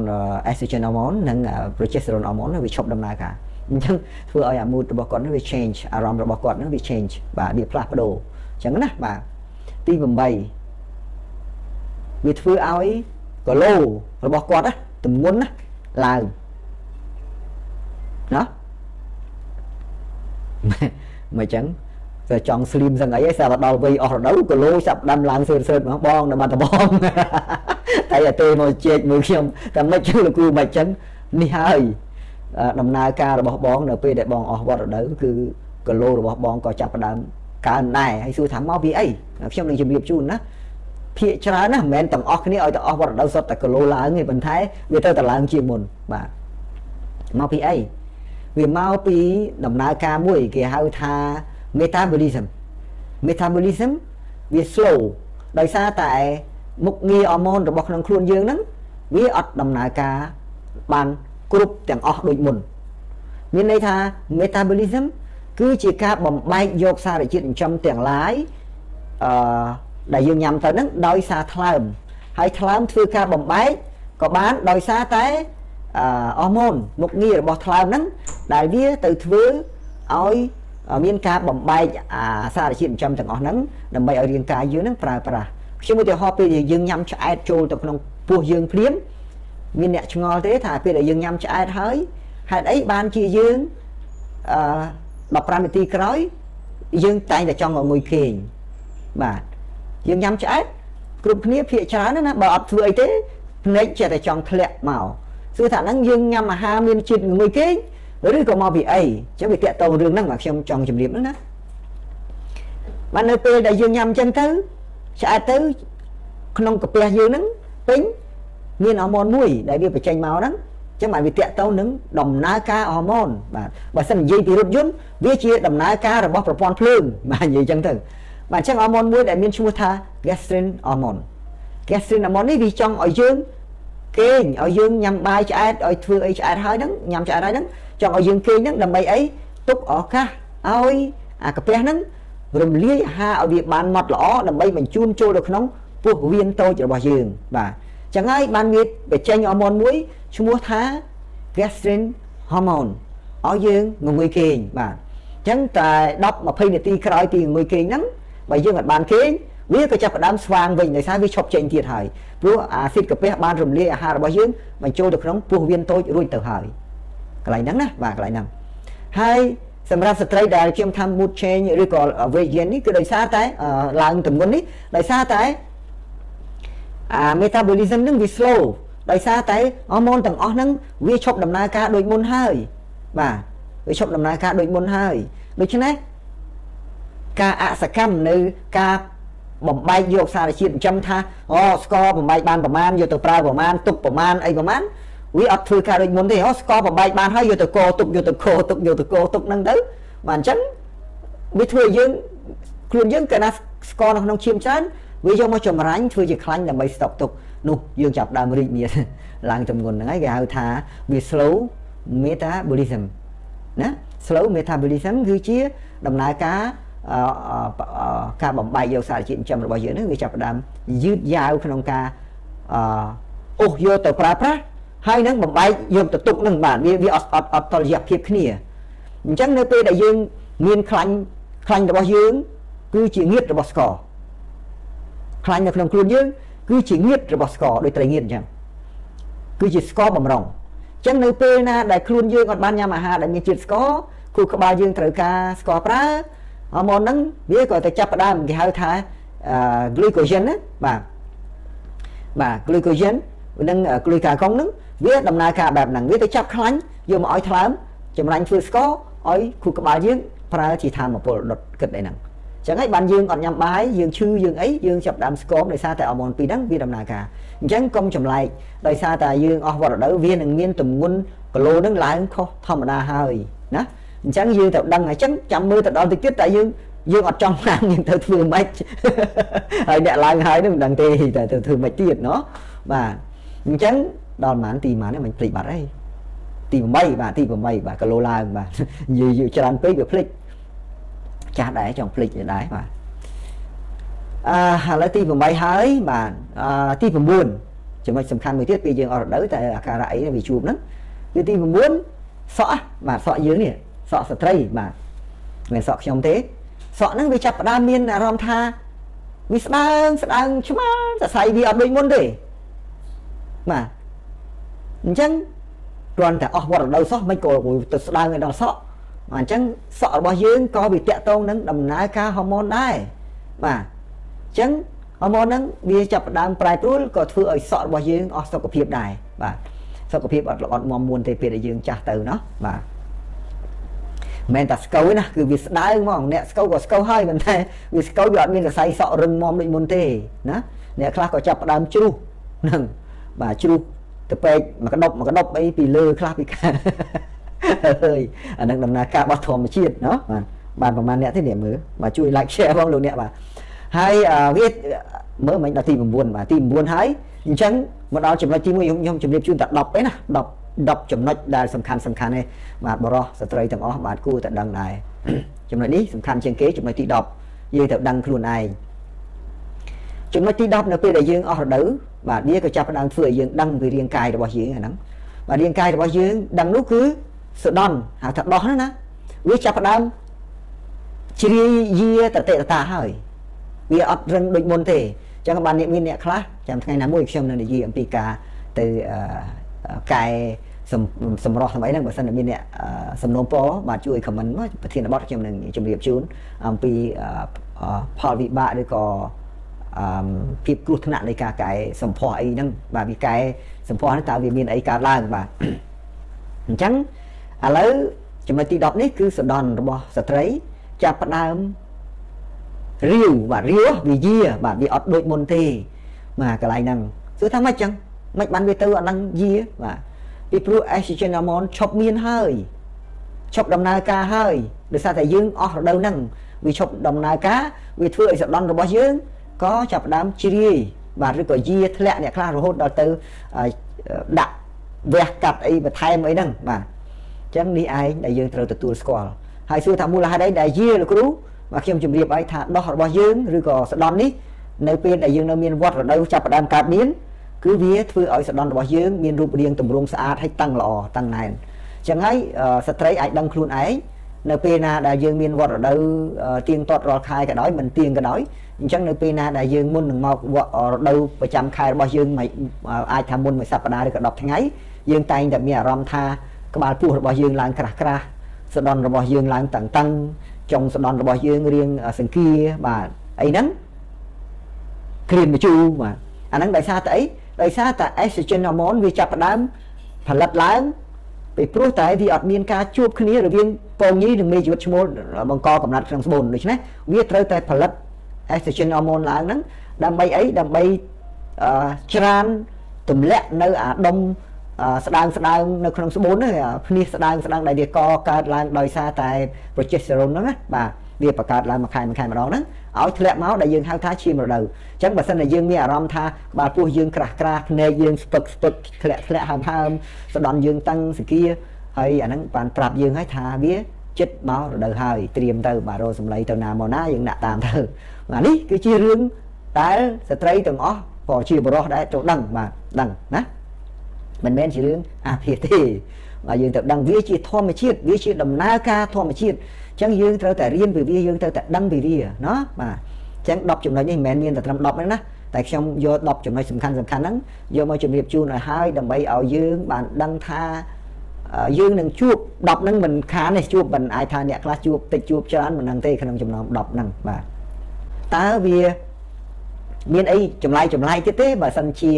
estrogen hormone និង progesterone hormone វាឈប់ដំណើរការអញ្ចឹងធ្វើឲ្យអា mood របស់គាត់នេះវា change អារម្មណ៍របស់គាត់នេះវា change បាទវាផ្លាស់ប្ដូរអញ្ចឹងណាបាទទី8វាធ្វើឲ្យគីឡូរបស់គាត់ណាទម្ងន់ណាឡើងណាមិនអញ្ចឹងតែចង់ស្លីមសឹងអីហើយស្រាប់ដល់វ័យអស់រដូវគីឡូចាប់ដាំឡើងសឿនសឿនហ្មងបងនៅបាត់ដំបងតែតែទេមកជែកមើលខ្ញុំតែមិនចឹងលោកគ្រូមិនចឹងនេះហើយដំណើរការរបស់បង នៅពេលដែលបងអស់វត្តរដូវគឺគីឡូរបស់បងក៏ចាប់ផ្ដើម កើនដែរហើយសួរថាមកពីអីខ្ញុំនឹងជម្រាបជូនណាភាកច្រើនណាស់មិនមែនទាំងអស់គ្នាឲ្យទៅអស់វត្តរដូវសុទ្ធតែគីឡូឡើងទេប៉ុន្តែវាទៅតែឡើងជាមុនបាទមកពីអីវាមកពីដំណើរការមួយគេហៅថា metabolism metabolism វា slow ដោយសារតែមុខងារអរម៉ូនរបស់ក្នុងខ្លួនយើងហ្នឹងវាអត់ដំណើរការបានគ្រប់ទាំងអស់ដូចមុនមានន័យថា metabolism គឺជាការបំបែកយកសារជាតិចិញ្ចឹមទាំងឡាយអឺដែលយើងញ៉ាំទៅហ្នឹងដោយសារថ្លើមហើយថ្លើមធ្វើការបំបែកក៏បានដោយសារតែអឺហូម៉ូនមុខងាររបស់ថ្លើមហ្នឹងដែលវាទៅធ្វើឲ្យមានការបំបែកអាសារជាតិចិញ្ចឹមទាំងអស់ហ្នឹងដើម្បីឲ្យរាងកាយយើងហ្នឹងប្រើប្រាស់ខ្ញុំឧទាហរណ៍ពេលយើងញ៉ាំឆ្អែតចូលទៅក្នុងពោះយើងភ្លាមមានអ្នកឆ្ងល់ទេថាពេលដែលយើងញ៉ាំឆ្អែតហើយហេតុអីបានជាយើងអឺ 15នាទីក្រោយ យើងតែងតែចង់មកងុយគេងបាទយើងញ៉ាំឆ្អែតគ្រប់គ្នាភាកច្រើនណាបើអត់ធ្វើអីទេភ្នែកចេះតែចង់ធ្លាក់មកគឺថាហ្នឹងយើងញ៉ាំអាហារមានជាតិងុយគេងឬក៏មកពីអីអញ្ចឹងវាតាក់ទងរឿងហ្នឹងបាទខ្ញុំចង់ជម្រាបហ្នឹងណាបាទនៅពេលដែលយើងញ៉ាំអញ្ចឹងទៅឆ្អែតទៅក្នុងកាពះយើងហ្នឹងពេញមានអរម៉ូនមួយដែលវាបញ្ចេញមកហ្នឹង ចឹងបានវាតាក់ទងនឹងដំណើរការអរម៉ូនបាទបើសិននិយាយពីរថយន្តវាជាដំណើរការរបស់ប្រព័ន្ធភ្លើងបាទនិយាយចឹងទៅបាទអញ្ចឹងអរម៉ូនមួយដែលមានឈ្មោះថា gastrin hormone gastrin hormone នេះវាចង់ឲ្យយើងគេងឲ្យយើងញ៉ាំបាយឆ្អែតឲ្យធ្វើអីឆ្អែតហើយហ្នឹងញ៉ាំឆ្អែតហើយហ្នឹងចង់ឲ្យយើងគេងហ្នឹងដើម្បីអីទុកឱកាសឲ្យអាកាពះហ្នឹងរំលាយអាហារឲ្យវាបានម៉ត់ល្អដើម្បីបញ្ជូនចូលទៅក្នុងពោះវៀនតូចរបស់យើងបាទចឹងហើយបានវាបញ្ចេញហូម៉ូនមួយ ឈ្មោះថា gastrin hormone ឲ្យយើងងងុយគេងបាទចឹងតែ10 20នាទីក្រោយពីងងុយគេងហ្នឹងបើយើងអត់បានគេងវាក៏ចាប់ផ្ដើមស្វាងវិញដោយសារវាឈប់ចេញទៀតហើយព្រោះអាស៊ីតកាពះបានរំលាយអាហាររបស់យើងបញ្ចូលទៅក្នុងពោះវៀនតូចរួចទៅហើយកន្លែងហ្នឹងណាបាទកន្លែងហ្នឹងហើយសម្រាប់ស្ត្រីដែលខ្ញុំថា mood change ឬក៏ weight gain នេះគឺដោយសារតែឡើងទម្ងន់នេះដោយសារតែអា metabolism នឹងវា slow ដោយសារតែហូម៉ូនទាំងអស់ហ្នឹងវាឈប់ដំណើរការដូចមុនហើយបាទវាឈប់ដំណើរការដូចមុនហើយដូច្នេះការអសកម្មនៅការបំបែកយកសារជាតិចិញ្ចឹមថាអូស្ករបំបែកបានប្រមាណយកទៅប្រើប្រមាណទុកប្រមាណអីប្រមាណវាអត់ធ្វើការដូចមុនទេអូស្ករបំបែកបានហើយយកទៅកទុកយកទៅកទុកយកទៅកទុកហ្នឹងទៅបាទអញ្ចឹងវាធ្វើយើងខ្លួនយើងកាលណាស្ករនៅក្នុងឈាមច្រើនវាយកមកចម្រាញ់ធ្វើជាខ្លាញ់ដើម្បីស្តុកទុក នោះយើងចាប់ដើមរីកមានឡើងទម្ងន់ហ្នឹងហើយគេហៅថាវា slow metabolism ណា slow metabolism គឺជាដំណើរការការបំបែកយកសារជាតិចិញ្ចឹមរបស់យើងនេះវាចាប់ផ្ដើមយឺតយ៉ាវក្នុងការអូសយកទៅប្រើប្រាស់ហើយនឹងបំបែកយកទៅទុកនឹងបាទវាវាអត់អត់អត់តលយៈភាពគ្នាអញ្ចឹងនៅពេលដែលយើងមានខ្លាញ់ខ្លាញ់របស់យើងគឺជាងៀតរបស់ស្ករខ្លាញ់នៅក្នុងខ្លួនយើង គឺជាងៀតរបស់ស្ករដូចត្រីងៀតអញ្ចឹងគឺជាស្ករបំរុងអញ្ចឹងនៅពេលណាដែលខ្លួនយើងអត់បានញ៉ាំអាហារដែលមានជាតិស្ករគូក្បាលយើងត្រូវការស្ករប្រើហូម៉ូនហ្នឹងវាក៏ទៅចាប់ផ្ដើមគេហៅថា glycogen ណាបាទបាទ glycogen និង glucagon ហ្នឹងវាដំណើរការបែបហ្នឹងវាទៅចាប់ខ្លាញ់យកមកឲ្យថ្លើមចម្រាញ់ធ្វើស្ករឲ្យខួរក្បាលយើងប្រើជាធម្មពលដុតគិតអីហ្នឹង ចឹងហើយបានយើងអត់ញ៉ាំបាយយើងឈឺយើងអីយើងចាប់ដើមស្គមដោយសារតែអរម៉ូនពីរហ្នឹងវាដំណើរការអញ្ចឹងកុំចម្លែកដោយសារតែយើងអស់វត្តរដូវវានឹងមានទម្ងន់គីឡូហ្នឹងឡើងខុសធម្មតាហើយណាអញ្ចឹងយើងត្រូវដឹងអញ្ចឹងចាំមើលទៅដល់តិចទៀតតែយើងយើងអត់ចង់បានយើងទៅធ្វើម៉េចហើយអ្នកឡើងហើយនឹងមិនដឹងទេតែទៅធ្វើម៉េចទៀតណោះបាទអញ្ចឹងដល់ម៉ានទីម៉ាននេះមិនភ្លេចបាត់អីទី8បាទទី8បាទគីឡូឡើងបាទនិយាយច្រើនពេកវាភ្លេច ចាស់ដែរចង់ភ្លេចដែរបាទអឺឥឡូវទី8ហើយបាទអឺទី9ចំណុចសំខាន់មួយទៀតពេលយើងអត់រដូវតែអាការៈអីវាជួបហ្នឹងគឺទី9សក់បាទសក់យើងនេះសក់ស្ត្រីបាទមិនសក់ខ្ញុំទេសក់ហ្នឹងវាចាប់ផ្ដើមមានអារម្មណ៍ថាវាស្ដើងស្ដើងឆ្មាល់សរសៃវាអត់ដូចមុនទេបាទអញ្ចឹងគ្រាន់តែអស់វត្តរដូវសោះមិនក៏ទៅស្ដើងឲ្យដល់សក់ អញ្ចឹងសក់របស់យើងក៏វាតាក់ទងនឹងដំណើរការហូម៉ូនដែរបាទអញ្ចឹងហូម៉ូនហ្នឹងវាចាប់ផ្ដើមប្រែប្រួលក៏ធ្វើឲ្យសក់របស់យើងអស់សុខភាពដែរបាទសុខភាពអត់ល្អត់មមួនទេពេលដែលយើងចាស់ទៅណោះបាទមិនតែស្កូវណាគឺវាស្ដើងហ្មងអ្នកស្កូវក៏ស្កូវហើយប៉ុន្តែវាស្កូវវាអត់មានសរសៃសក់រឹងមាំដូចមុនទេណាអ្នកខ្លះក៏ចាប់ផ្ដើមជ្រុះហ្នឹងបាទជ្រុះទៅពេកមួយកដប់មួយកដប់អីពីលើខ្លះពីខាង ហើយអានឹងដំណើរការរបស់ធម្មជាតិណោះបាទបានប្រហែលអ្នកទេអ្នកមើលបាទជួយ like share ផងលោកអ្នកបាទហើយវាមើលមិញដល់ទី9បាទទី9ហើយអញ្ចឹងមកដល់ចំណុចទី1ខ្ញុំខ្ញុំជម្រាបជូនតែ10ទេណា10 10ចំណុចដែលសំខាន់សំខាន់ទេបាទបរោះស្ត្រីទាំងអស់បាទគួរតែដឹងដែរចំណុចនេះសំខាន់ជាងគេចំណុចទី10យើងត្រូវដឹងខ្លួនឯងចំណុចទី10នៅពេលដែលយើងអស់រដូវបាទវាក៏ចាប់ផ្ដើមធ្វើឲ្យយើងដឹងពីរាងកាយរបស់យើងហ្នឹងបាទរាងកាយរបស់យើងដឹងនោះគឺ សដន់ហៅថាដោះណាវាចាប់ផ្ដើមជ្រាយយាតតិតតាហើយវាអត់រឹងដូចមុនទេអញ្ចឹងបានអ្នកមានអ្នកខ្លះចាំថ្ងៃណាមួយខ្ញុំនឹងនិយាយអំពីការទៅកែសម្រស់ថ្មីហ្នឹងបើសិនតែមានអ្នកសំណូមពរបាទជួយ comment មកប្រធានបទខ្ញុំនឹងជម្រាបជូនអំពីផលវិបាកឬក៏អឺភាពគ្រោះថ្នាក់នៃការកែសម្ផស្សអីហ្នឹងបាទវាកែសម្ផស្សហ្នឹងតើវាមានអីកើតឡើងបាទអញ្ចឹង ឥឡូវចំណុចទី10នេះគឺសដន់របស់ស្ត្រីចាប់ផ្ដើមរាវបាទរាវវាយាបាទវាអត់ដូចមុនទេបាទកន្លែងហ្នឹងសួរថាម៉េចចឹងមិនបានវាទៅអត់នឹងយាបាទពីព្រោះ estrogen hormone ឈប់មានហើយឈប់ដំណើរការហើយដោយសារតែយើងអស់រដូវហ្នឹងវាឈប់ដំណើរការវាធ្វើឲ្យសដន់របស់យើងក៏ចាប់ផ្ដើមជ្រាយបាទឬក៏យាធ្លាក់អ្នកខ្លះរហូតដល់ទៅដាក់វះកាត់អីបន្ថែមអីហ្នឹងបាទអញ្ចឹងនេះឯងដែលយើងត្រូវទទួលស្គាល់ហើយសួរថាមូលហេតុអីដែលយាលោកគ្រូបាទខ្ញុំជម្រាបឲ្យថាដោះរបស់យើងឬក៏ស្ដន់នេះនៅពេលដែលយើងនៅមានវត្តរដូវចាប់ផ្ដើមកើតមានគឺវាធ្វើឲ្យស្ដន់របស់យើងមានរូបរាងទម្រង់ស្អាតហើយតឹងល្អតឹងណែនអញ្ចឹងហើយស្ត្រីអាចដឹងខ្លួនឯងនៅពេលណាដែលយើងមានវត្តរដូវទៀងទាត់រាល់ខែក៏ដោយមិនទៀងក៏ដោយអញ្ចឹងនៅពេលណាដែលយើងមុននឹងមករដូវប្រចាំខែរបស់យើងអាចថាមុនមួយសប្តាហ៍ឬក៏10ថ្ងៃយើងតែងតែមានអារម្មណ៍ថា ក្បាលពោះរបស់យើងឡើងក្រាស់ក្រាស់សដន់របស់យើងឡើងតឹងតឹងចុងសដន់របស់យើងរៀងសង្គាបាទអីហ្នឹងក្រៀមមជូរបាទអាហ្នឹងដោយសារតែអីដោយសារតែ estrogen hormone វាចាប់ផ្ដើមផលិតឡើងពីព្រោះតែវាអត់មានការជួបគ្នារវាងពងញីនិងមេជីវិតឈ្មោលបង្កកំណត់ក្នុងស្បូនដូច្នេះវាត្រូវតែផលិត estrogen hormone ឡើងហ្នឹងដើម្បីអីដើម្បីច្រានទម្លាក់នៅអាដុំ ស្ដើងស្ដើងនៅក្នុងស្បូនហ្នឹងភ្នេះស្ដើងស្ដើងដែលវាកកើតឡើងដោយសារតែ progesterone ហ្នឹងណាបាទវាបង្កើតឡើងមួយខែមួយខែម្ដងហ្នឹងឲ្យធ្លាក់មកដែលយើងហៅថាឈាមរដូវអញ្ចឹងបើសិនតែយើងមានអារម្មណ៍ថាក្បាលពោះយើងក្រាស់ក្រាស់ភ្នែកយើងស្ពឹកស្ពឹកធ្លាក់ធ្លាក់ហើមហើមស្ដន់យើងតឹងសគាហើយអាហ្នឹងបានប្រាប់យើងហើយថាវាចិត្តមករដូវហើយត្រៀមទៅបាទរោសម្លៃទៅណាមកណាយើងដាក់តាមទៅបាទនេះគឺជារឿងដែលស្ត្រីទាំងអស់ក៏ជាបរិសដែរចូលដឹងបាទដឹងណា មិនមែនជារឿងអាភិទេបាទយើងត្រូវដឹងវាជាធម្មជាតិវាជាដំណើរការធម្មជាតិអញ្ចឹងយើងត្រូវតែរៀនពីវាយើងត្រូវតែដឹងពីវាណាបាទអញ្ចឹង10ចំណុចនេះមិនមែនមានតែត្រឹម10ទេណាតែខ្ញុំយក10ចំណុចសំខាន់សំខាន់ហ្នឹងយកមកជម្រាបជូនឲ្យហើយដើម្បីឲ្យយើងបានដឹងថាយើងនឹងជួប10ហ្នឹងមិនខានទេជួបមិនអាចថាអ្នកខ្លះជួបតិចជួបច្រើនមិនដឹងទេក្នុងចំណោម10ហ្នឹងបាទតើវាមានអីចម្លែកចម្លែកទៀតទេបើសិនជា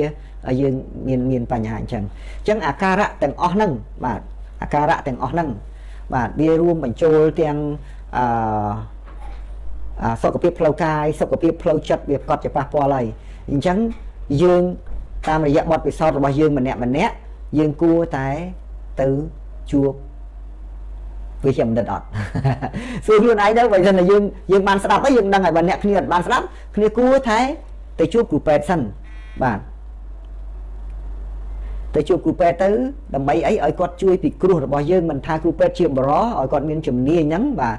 យើងមានមានបញ្ហាអញ្ចឹងអញ្ចឹងអាការៈទាំងអស់ហ្នឹងបាទអាការៈទាំងអស់ហ្នឹងបាទវារួមបញ្ចូលទាំងអឺសុខភាពផ្លូវកាយសុខភាពផ្លូវចិត្តវាប្រកបជាប៉ះពាល់ហើយអញ្ចឹងយើងតាមរយៈបទពិសោធន៍របស់យើងម្នាក់ម្នាក់យើងគួរតែទៅជួបវាជាមិនដិតអត់សួរខ្លួនឯងទៅបើមិនយើងយើងបានស្ដាប់ហើយយើងដឹងហើយបើអ្នកគ្នាអត់បានស្ដាប់គ្នាគួរតែទៅជួបគ្រូពេទ្យសិនបាទ ទៅជួបគ្រូពេទ្យទៅដើម្បីអីឲ្យគាត់ជួយពិគ្រោះរបស់យើងមិនថាគ្រូពេទ្យជាបរិឲ្យគាត់មានជំនាញហ្នឹងបាទ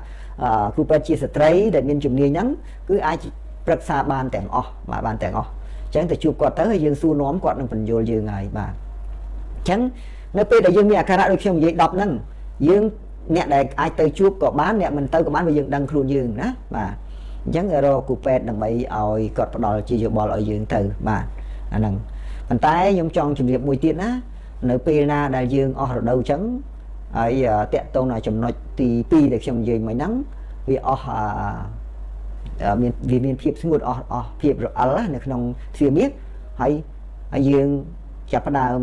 គ្រូពេទ្យជាស្ត្រីដែលមានជំនាញហ្នឹងគឺអាចប្រឹក្សាបានទាំងអស់បាទបានទាំងអស់អញ្ចឹងទៅជួបគាត់ទៅហើយយើងសួរនាំគាត់នឹងបញ្យល់យើងហើយបាទអញ្ចឹងនៅពេលដែលយើងមានអាការៈដូចខ្ញុំនិយាយ10ហ្នឹងយើងអ្នកដែលអាចទៅជួបក៏បានអ្នកមិនទៅក៏បានព្រោះយើងដឹងខ្លួនយើងណាបាទអញ្ចឹងរកគ្រូពេទ្យដើម្បីឲ្យគាត់ផ្ដល់ជាយោបល់ឲ្យយើងទៅបាទអាហ្នឹង ប៉ុន្តែខ្ញុំចង់ជម្រាបមួយទៀតណានៅពេលណាដែលយើងអស់រដូវអញ្ចឹងហើយតាក់ទងដល់ចំណុចទី2ដែលខ្ញុំនិយាយមិញហ្នឹងវាអស់មានវាមានភាពស្ងួតអស់អស់ភាពរអិលនៅក្នុងទ្វាមាសហើយហើយយើងចាប់ផ្ដើម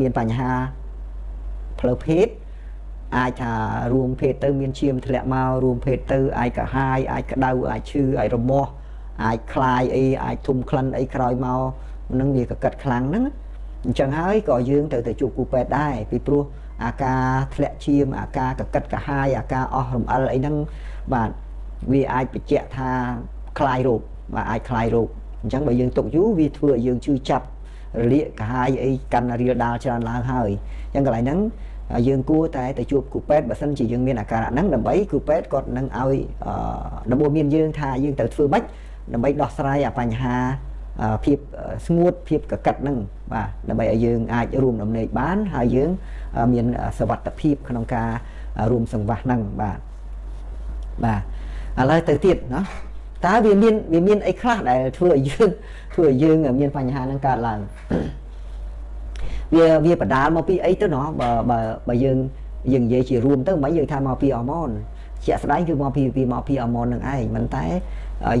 មានបញ្ហាផ្លូវភេទអាចថារួមភេទទៅមានឈាមធ្លាក់មករួមភេទទៅអាចកាហាយអាចក្តៅអាចឈឺអាចរមាស់អាចคลายអីអាចធុំក្លិនអីក្រោយមក នឹងវាកកិតខ្លាំងហ្នឹងអញ្ចឹងហើយក៏យើងត្រូវទៅជួបគ្រូពេទ្យដែរពីព្រោះអាការធ្លាក់ឈាមអាការកកិតកាហាយអាការអស់រំអិលអីហ្នឹងបាទវាអាចបញ្ជាក់ថាคลายរោគបាទអាចคลายរោគអញ្ចឹងបើយើងទុកយូរវាធ្វើឲ្យយើងឈឺចាប់រលាកកាហាយអីកាន់រៀលដាលច្រើនឡើងហើយអញ្ចឹងកន្លែងហ្នឹងយើងគួរតែទៅជួបគ្រូពេទ្យបើសិនជាយើងមានអាការៈហ្នឹងដើម្បីគ្រូពេទ្យគាត់នឹងឲ្យដំបូងមានយើងថាយើងត្រូវធ្វើម៉េចដើម្បីដោះស្រាយអាបញ្ហា ភាពស្ងួតភាពកកិតហ្នឹងបាទដើម្បីឲ្យយើងអាចរួមដំណេកបានហើយយើងមានសវត្ថភាពក្នុងការរួមសង្វាស់ហ្នឹងបាទបាទឥឡូវទៅទៀតណាតើវាមានវាមានអីខ្លះដែលធ្វើឲ្យយើងធ្វើឲ្យយើងមានបញ្ហាហ្នឹងកើតឡើងវាវាបដាលមកពីអីទៅណោះបើបើបើយើងយើងនិយាយជារួមទៅមិនយើងថាមកពីអរម៉ូន ជាក់ស្ដែងគឺមកពីពីមកពីអរម៉ូននឹងឯងមិនតែ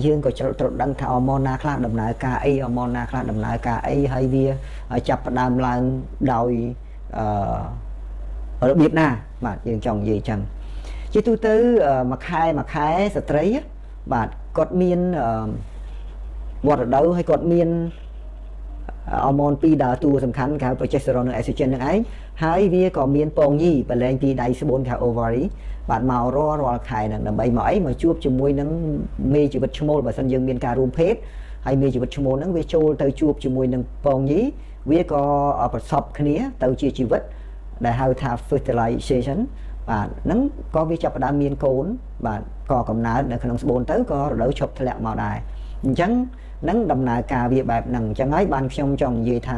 យើងក៏ត្រូវត្រូវដឹងថាអរម៉ូនណាខ្លះដំណើរការអីអរម៉ូនណាខ្លះដំណើរការអីហើយវាចាប់ផ្ដើមឡើងដោយអឺរបៀបណាបាទយើងចង់និយាយចឹងជាទូទៅមួយខែមួយខែស្ត្រីបាទគាត់មានវត្តរដូវហើយគាត់មានអរម៉ូនពីរដើរតួសំខាន់គេហៅ progesterone និង estrogen នឹងឯងហើយវាក៏មានពងញីបលែងពីដៃស្បូនគេហៅ ovary បាទមករាល់រាល់ខែហ្នឹងដើម្បីមកអីមកជួបជាមួយនឹងមេជីវិតឈ្មោលបើសិនយើងមានការរួមភេទហើយមេជីវិតឈ្មោលហ្នឹងវាចូលទៅជួបជាមួយនឹងពងញីវាក៏ប្រសពគ្នាទៅជាជីវិតដែលហៅថា fertilization បាទហ្នឹងក៏វាចាប់ផ្ដើមមានកូន បាទក៏កំណើតនៅក្នុងស្បូនទៅក៏រដូវឈប់ធ្លាក់មកដែរអញ្ចឹងនឹងដំណើរការវាបែបហ្នឹងអញ្ចឹងហើយបានខ្ញុំចង់និយាយថា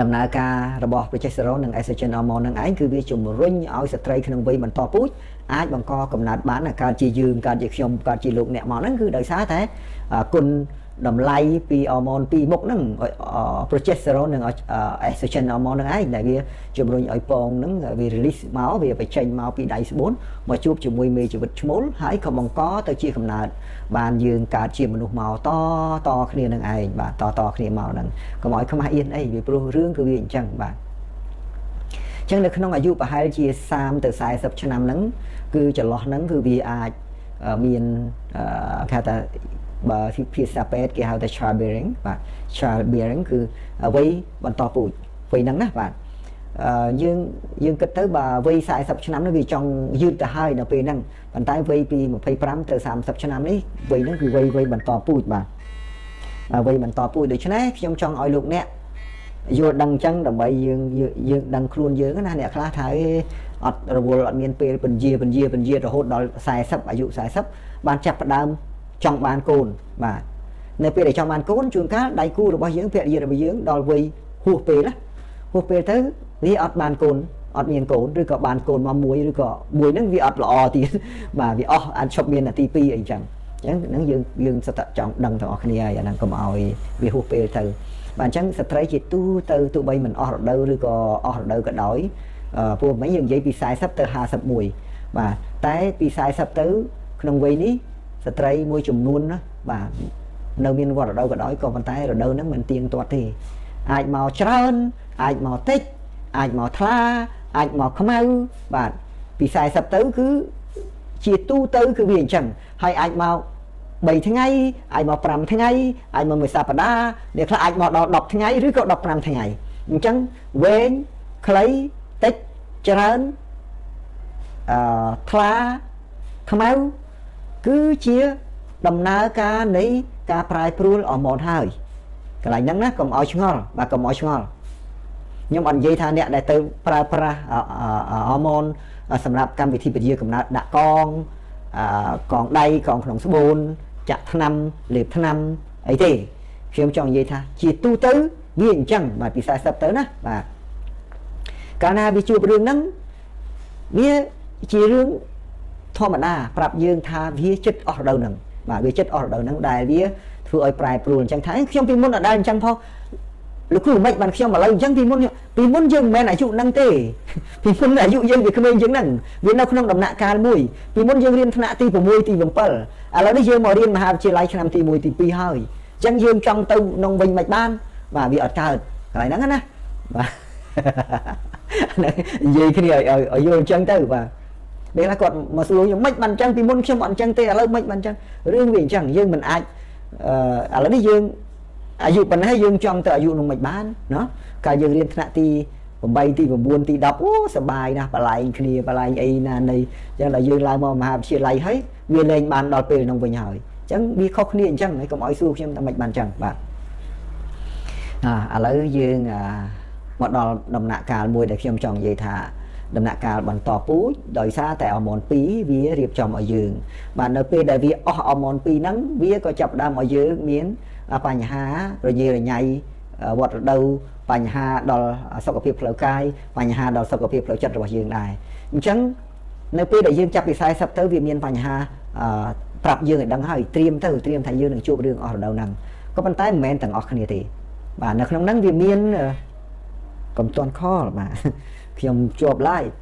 ដំណើរការរបស់ progesterone និង estrogen hormone នឹងឯងគឺវាជំរុញឲ្យស្ត្រីក្នុងវ័យបន្តពូជអាចបង្កកំណត់បានកើតជាយើងកើតជាខ្ញុំកើតជាលោកអ្នកមកហ្នឹងគឺដោយសារតែគុណ តម្លៃពីអរម៉ូនពីរមុខហ្នឹង progesterone និង estrogen អរម៉ូនហ្នឹងឯងដែលវាជំរុញឲ្យពងហ្នឹងវា release មកវាបញ្ចេញមកពីដៃស្បួនមកជួបជាមួយមេជីវិតឈ្មោលហើយក៏បង្កទៅជាកំណើតបានយើងកើតជាមនុស្សមកតតគ្នានឹងឯងបាទតតគ្នាមកហ្នឹងកុំឲ្យខ្មាស់អៀនអីវាព្រោះរឿងគឺវាអញ្ចឹងបាទអញ្ចឹងនៅក្នុងអាយុប្រហែលជា30ទៅ40ឆ្នាំហ្នឹងគឺចន្លោះហ្នឹងគឺវាអាចមានគេថា បើភាសាពេទ្យគេហៅថា child bearing បាទ child bearing គឺវ័យបន្តពូជវ័យហ្នឹងណាបាទអឺយើងយើងគិតទៅបើវ័យ40ឆ្នាំនេះវាចង់យឺតទៅហើយនៅពេលហ្នឹងប៉ុន្តែវ័យពី25ទៅ30ឆ្នាំនេះវ័យហ្នឹងគឺវ័យវ័យបន្តពូជបាទវ័យបន្តពូជដូច្នេះខ្ញុំចង់ឲ្យលោកអ្នកយល់ដឹងអញ្ចឹងដើម្បីយើងយើងដឹងខ្លួនយើងណាអ្នកខ្លះថាអត់រវល់អត់មានពេលពន្យាពន្យាពន្យារហូតដល់40អាយុ40បានចាប់ផ្ដើម ចង់បានកូនបាទនៅពេលដែលចង់បានកូនជួនកាលដៃគូរបស់យើងភរិយារបស់យើងដល់វ័យហួសពេលណាហួសពេលទៅវាអត់បានកូនអត់មានកូនឬក៏បានកូនមកមួយឬក៏មួយហ្នឹងវាអត់ល្អទៀតបាទវាអស់អាចឈប់មាននាទី2អីចឹងអញ្ចឹងហ្នឹងយើងយើងសតចង់ដឹងទាំងអស់គ្នាហើយអាហ្នឹងកុំឲ្យវាហួសពេលទៅបាទអញ្ចឹងស្ត្រីជាទូទៅទោះបីមិនអស់រដូវឬក៏អស់រដូវក៏ដោយពួកមិញយើងនិយាយពី40ទៅ51បាទតែពី40ទៅក្នុងវ័យនេះ ស្ត្រីមួយចំនួនណាបាទនៅមានវត្តរដូវក៏ដោយក៏ប៉ុន្តែរដូវហ្នឹងមិនទៀងទាត់ទេអាចមកច្រើនអាចមកតិចអាចមកថ្លាអាចមកខ្មៅបាទពី40ទៅគឺជាទូទៅគឺវាអញ្ចឹងហើយអាចមក3ថ្ងៃអាចមក5ថ្ងៃអាចមកមួយសប្តាហ៍អ្នកខ្លះអាចមកដល់10ថ្ងៃឬក៏15ថ្ងៃអញ្ចឹងវែងខ្លីតិចច្រើនអឺថ្លាខ្មៅ គឺជាដំណើរការនៃការប្រែប្រួលអរម៉ូនហើយកន្លែងហ្នឹងណាកុំឲ្យឆ្ងល់បាទកុំឲ្យឆ្ងល់ខ្ញុំអត់និយាយថាអ្នកដែលទៅប្រើប្រាស់ហូម៉ូនសម្រាប់កម្មវិធីពជាកំណើតដាក់កងកងដៃកងក្នុងស្បូនចាក់ថ្នាំលេបថ្នាំអីទេខ្ញុំចង់និយាយថាជាទូទៅវាអញ្ចឹងបាទពី40ទៅណាបាទកាលណាវាជួបរឿងហ្នឹងវាជារឿង ធម្មតាប្រាប់យើងថាវាចិត្តអស់រដូវហ្នឹងបាទវាចិត្តអស់រដូវហ្នឹងដែលវាធ្វើឲ្យប្រែប្រួលអញ្ចឹងថាខ្ញុំពីមុនអត់ដែរអញ្ចឹងផងលោកគ្រូមិនបានខ្ញុំឥឡូវអញ្ចឹងពីមុនពីមុនយើងមិនមែនអាយុហ្នឹងទេពីមុនអាយុយើងវាក្មេងជាងហ្នឹងវានៅក្នុងដំណាក់កាលមួយពីមុនយើងរៀនថ្នាក់ទី6ទី7ឥឡូវនេះយើងមករៀនមហាវិទ្យាល័យឆ្នាំទី1ទី2ហើយអញ្ចឹងយើងចង់ទៅក្នុងវិញមិនបាន បាទវាអត់កើតកន្លែងហ្នឹងណាបាទនិយាយគ្នាឲ្យឲ្យយល់អញ្ចឹងទៅបាទ ពេលណាគាត់មកសួរខ្ញុំមិនបានអញ្ចឹងពីមុនខ្ញុំអត់អញ្ចឹងទេឥឡូវមិនបានអញ្ចឹងរឿងវាអញ្ចឹងយើងមិនអាចអឺឥឡូវនេះយើងអាយុប៉ុណ្ណេះយើងចង់ទៅអាយុនោះមិនបានណាកាលយើងរៀនថ្នាក់ទី8ទី9ទី10អូសបាយណាស់បលែងគ្នាបលែងអីណានៃអញ្ចឹងដល់យើងឡើងមកមហាវិទ្យាល័យហើយវាលែងបានដល់ពេលនោះវិញហើយអញ្ចឹងវាខុសគ្នាអញ្ចឹងហើយកុំឲ្យសួរខ្ញុំថាមិនបានអញ្ចឹងបាទអាឥឡូវយើងមកដល់ដំណាក់កាលមួយដែលខ្ញុំចង់និយាយថា ដំណាក់កាលបន្តពូជដោយសារតែអរម៉ូន2វារៀបចំឲ្យយើង បាទនៅពេលដែលវាអស់អរម៉ូន2ហ្នឹងវាក៏ចាប់ផ្ដើមឲ្យយើងមានបញ្ហារញ៉េរញ៉ៃវត្តរដូវបញ្ហាដល់សុខភាពផ្លូវកាយបញ្ហាដល់សុខភាពផ្លូវចិត្តរបស់យើងដែរអញ្ចឹងនៅពេលដែលយើងចាប់ពី40ទៅវាមានបញ្ហាប្រាប់យើងឲ្យដឹងហើយត្រៀមទៅត្រៀមថាយើងនឹងជួបរឿងអស់រដូវហ្នឹងក៏ប៉ុន្តែមិនមែនទាំងអស់គ្នាទេបាទនៅក្នុងហ្នឹងវាមានកុំតន់ខលបាទ ខ្ញុំជាប់ live